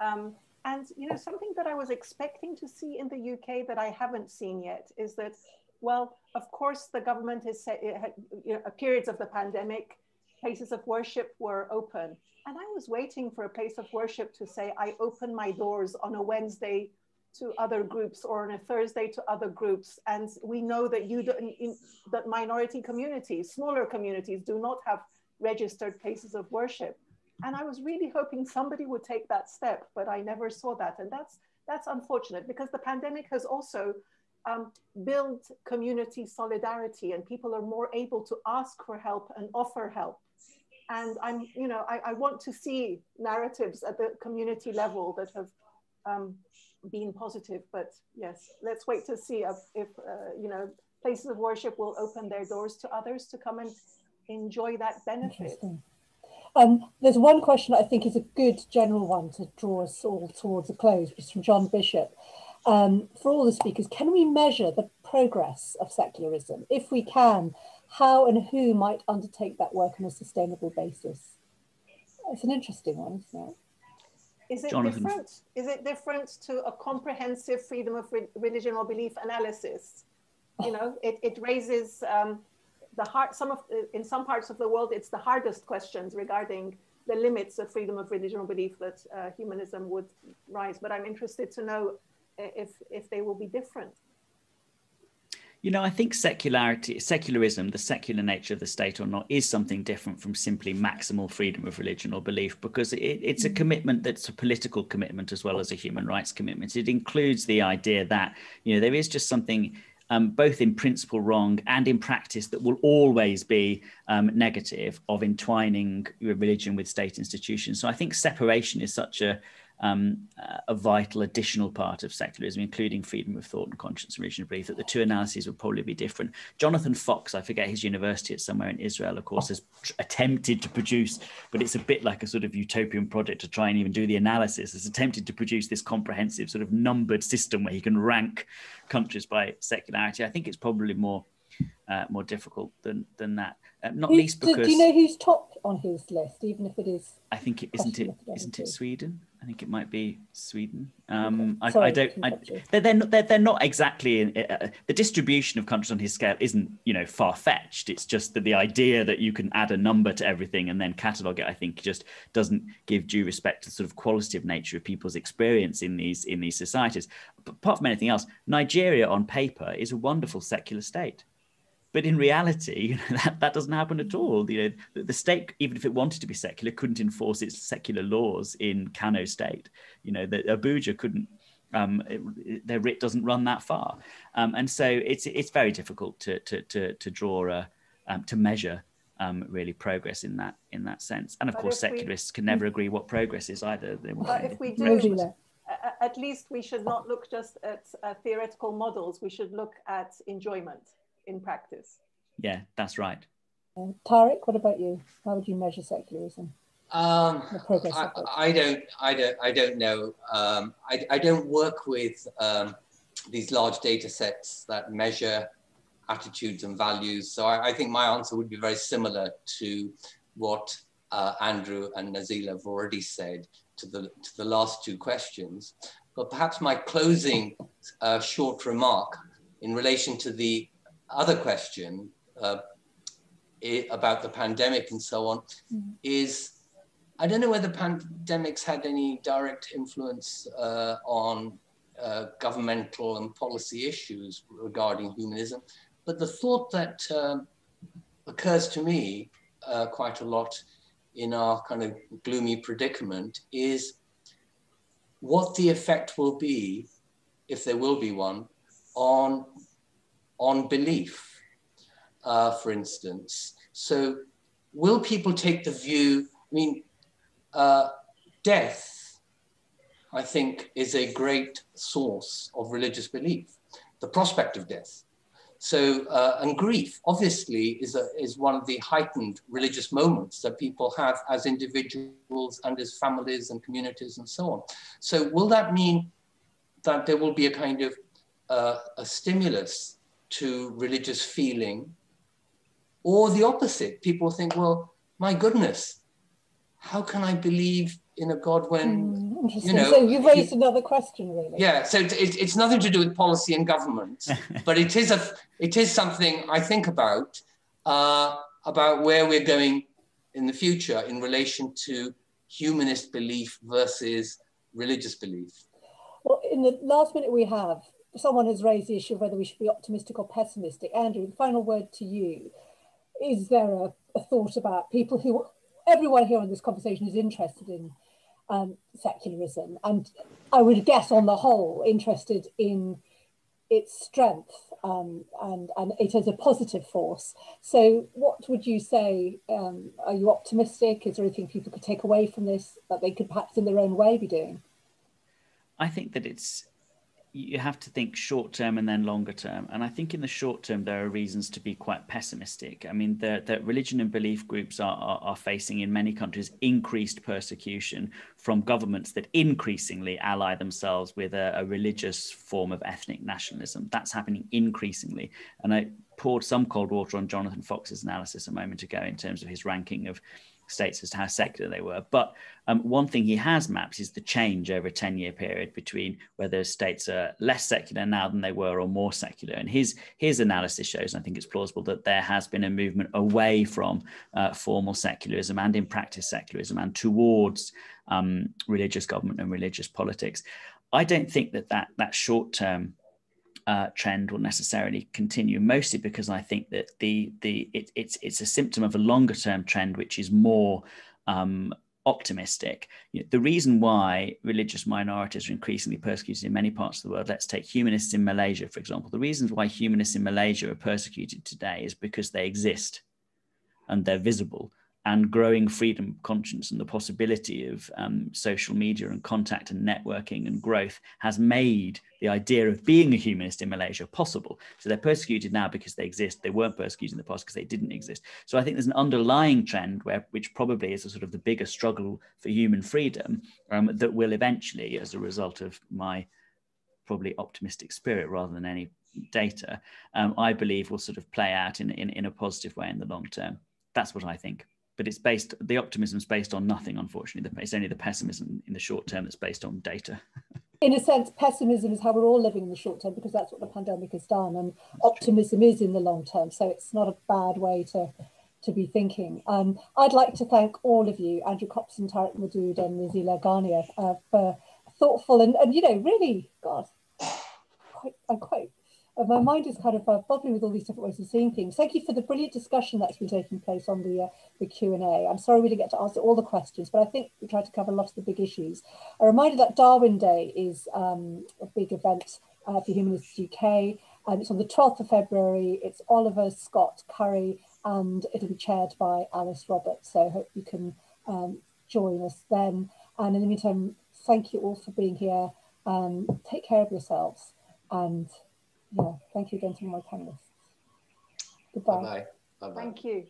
Um, and you know, something that I was expecting to see in the UK that I haven't seen yet is that well, of course, the government has said you know, periods of the pandemic places of worship were open. And I was waiting for a place of worship to say, I open my doors on a Wednesday to other groups or on a Thursday to other groups. And we know that you don't, in, that minority communities, smaller communities do not have registered places of worship. And I was really hoping somebody would take that step, but I never saw that. And that's, that's unfortunate because the pandemic has also um, built community solidarity and people are more able to ask for help and offer help. And I'm, you know, I, I want to see narratives at the community level that have um, been positive, but yes, let's wait to see if, if uh, you know, places of worship will open their doors to others to come and enjoy that benefit. Um, there's one question I think is a good general one to draw us all towards a close, is from John Bishop. Um, for all the speakers, can we measure the progress of secularism? If we can, how and who might undertake that work on a sustainable basis? It's an interesting one, isn't it? Is it Jonathan. different? Is it different to a comprehensive freedom of re religion or belief analysis? You know, <laughs> it, it raises um, the hard, some of, in some parts of the world, it's the hardest questions regarding the limits of freedom of religion or belief that uh, humanism would rise. But I'm interested to know if, if they will be different. You know, I think secularity, secularism, the secular nature of the state or not, is something different from simply maximal freedom of religion or belief because it, it's a mm. commitment that's a political commitment as well as a human rights commitment. It includes the idea that, you know, there is just something um, both in principle wrong and in practice that will always be um, negative of entwining religion with state institutions. So I think separation is such a um, a vital additional part of secularism, including freedom of thought and conscience and religion belief, that the two analyses would probably be different. Jonathan Fox, I forget his university, it's somewhere in Israel, of course, has attempted to produce, but it's a bit like a sort of utopian project to try and even do the analysis, has attempted to produce this comprehensive sort of numbered system where he can rank countries by secularity. I think it's probably more uh, more difficult than than that. Uh, not who's, least because do, do you know who's top on his list, even if it is? I think it isn't it isn't it Sweden. I think it might be Sweden. Um, okay. Sorry, I, I, don't. I, they're, they're, not, they're, they're not exactly in, uh, uh, the distribution of countries on his scale isn't you know far fetched. It's just that the idea that you can add a number to everything and then catalogue it, I think, just doesn't give due respect to the sort of qualitative nature of people's experience in these in these societies. But apart from anything else, Nigeria on paper is a wonderful secular state but in reality, <laughs> that, that doesn't happen at all. You know, the, the, state, even if it wanted to be secular, couldn't enforce its secular laws in Kano State. You know, the Abuja couldn't. Um, it, it, their writ doesn't run that far, um, and so it's it's very difficult to to to, to draw a um, to measure um, really progress in that in that sense. And of but course, secularists we, can never agree what progress is either. But if we do, at least we should not look just at uh, theoretical models. We should look at enjoyment in practice. Yeah, that's right. Uh, Tariq, what about you? How would you measure secularism? Um, I, I, don't, I don't, I don't know. Um, I, I don't work with um, these large data sets that measure attitudes and values. So I, I, think my answer would be very similar to what uh, Andrew and Nazila have already said to the, to the last two questions. But perhaps my closing uh, short remark in relation to the other question uh, about the pandemic and so on mm. is I don't know whether pandemics had any direct influence uh, on uh, governmental and policy issues regarding humanism, but the thought that um, occurs to me uh, quite a lot in our kind of gloomy predicament is what the effect will be, if there will be one, on on belief, uh, for instance. So, will people take the view? I mean, uh, death, I think, is a great source of religious belief, the prospect of death. So, uh, and grief, obviously, is, a, is one of the heightened religious moments that people have as individuals and as families and communities and so on. So, will that mean that there will be a kind of uh, a stimulus to religious feeling, or the opposite. People think, well, my goodness, how can I believe in a God when mm, you know? So you've raised you, another question, really. Yeah. So it, it, it's nothing to do with policy and government, <laughs> but it is a it is something I think about uh, about where we're going in the future in relation to humanist belief versus religious belief? Well, in the last minute we have, someone has raised the issue of whether we should be optimistic or pessimistic. Andrew, the final word to you. Is there a, a thought about people who, everyone here in this conversation is interested in um, secularism, and I would guess on the whole interested in its strength um, and, and it as a positive force. So what would you say, um, are you optimistic? Is there anything people could take away from this that they could perhaps in their own way be doing? I think that it's you have to think short term and then longer term. And I think in the short term, there are reasons to be quite pessimistic. I mean, the religion and belief groups are, are, are, facing in many countries increased persecution from governments that increasingly ally themselves with a, a religious form of ethnic nationalism. That's happening increasingly. And I poured some cold water on Jonathan Fox's analysis a moment ago in terms of his ranking of states as to how secular they were. But um, one thing he has mapped is the change over a 10 year period between whether states are less secular now than they were or more secular. And his, his analysis shows, and I think it's plausible, that there has been a movement away from uh, formal secularism and in practice secularism and towards um, religious government and religious politics. I don't think that that, that short term uh, trend will necessarily continue, mostly because I think that the the it, it's it's a symptom of a longer term trend, which is more um, optimistic. You know, the reason why religious minorities are increasingly persecuted in many parts of the world, let's take humanists in Malaysia, for example. The reasons why humanists in Malaysia are persecuted today is because they exist and they're visible and growing freedom of conscience and the possibility of um, social media and contact and networking and growth has made the idea of being a humanist in Malaysia possible. So they're persecuted now because they exist. They weren't persecuted in the past because they didn't exist. So I think there's an underlying trend where, which probably is a sort of the bigger struggle for human freedom um, that will eventually, as a result of my probably optimistic spirit rather than any data, um, I believe will sort of play out in, in, in a positive way in the long term. That's what I think but it's based the optimism is based on nothing unfortunately. The it's only the pessimism in the short term that's based on data. <laughs> In a sense pessimism is how we're all living in the short term because that's what the pandemic has done and that's optimism true. is in the long term so it's not a bad way to to be thinking. Um, i'd like to thank all of you andrew copson Tariq Modood and Nazila Ghanea uh, for thoughtful and, and you know really god <sighs> quite, i'm quite my mind is kind of uh, bubbling with all these different ways of seeing things. Thank you for the brilliant discussion that's been taking place on the uh, the Q&A. I'm sorry we didn't get to answer all the questions, but I think we tried to cover a lot of the big issues. A reminder that Darwin Day is um, a big event uh, for Humanists UK, and it's on the 12th of February. It's Oliver Scott Curry, and it'll be chaired by Alice Roberts. So I hope you can um, join us then. And in the meantime, thank you all for being here. Um, take care of yourselves and yeah, thank you again to my panelists. Goodbye. Bye-bye. Bye-bye. Thank you.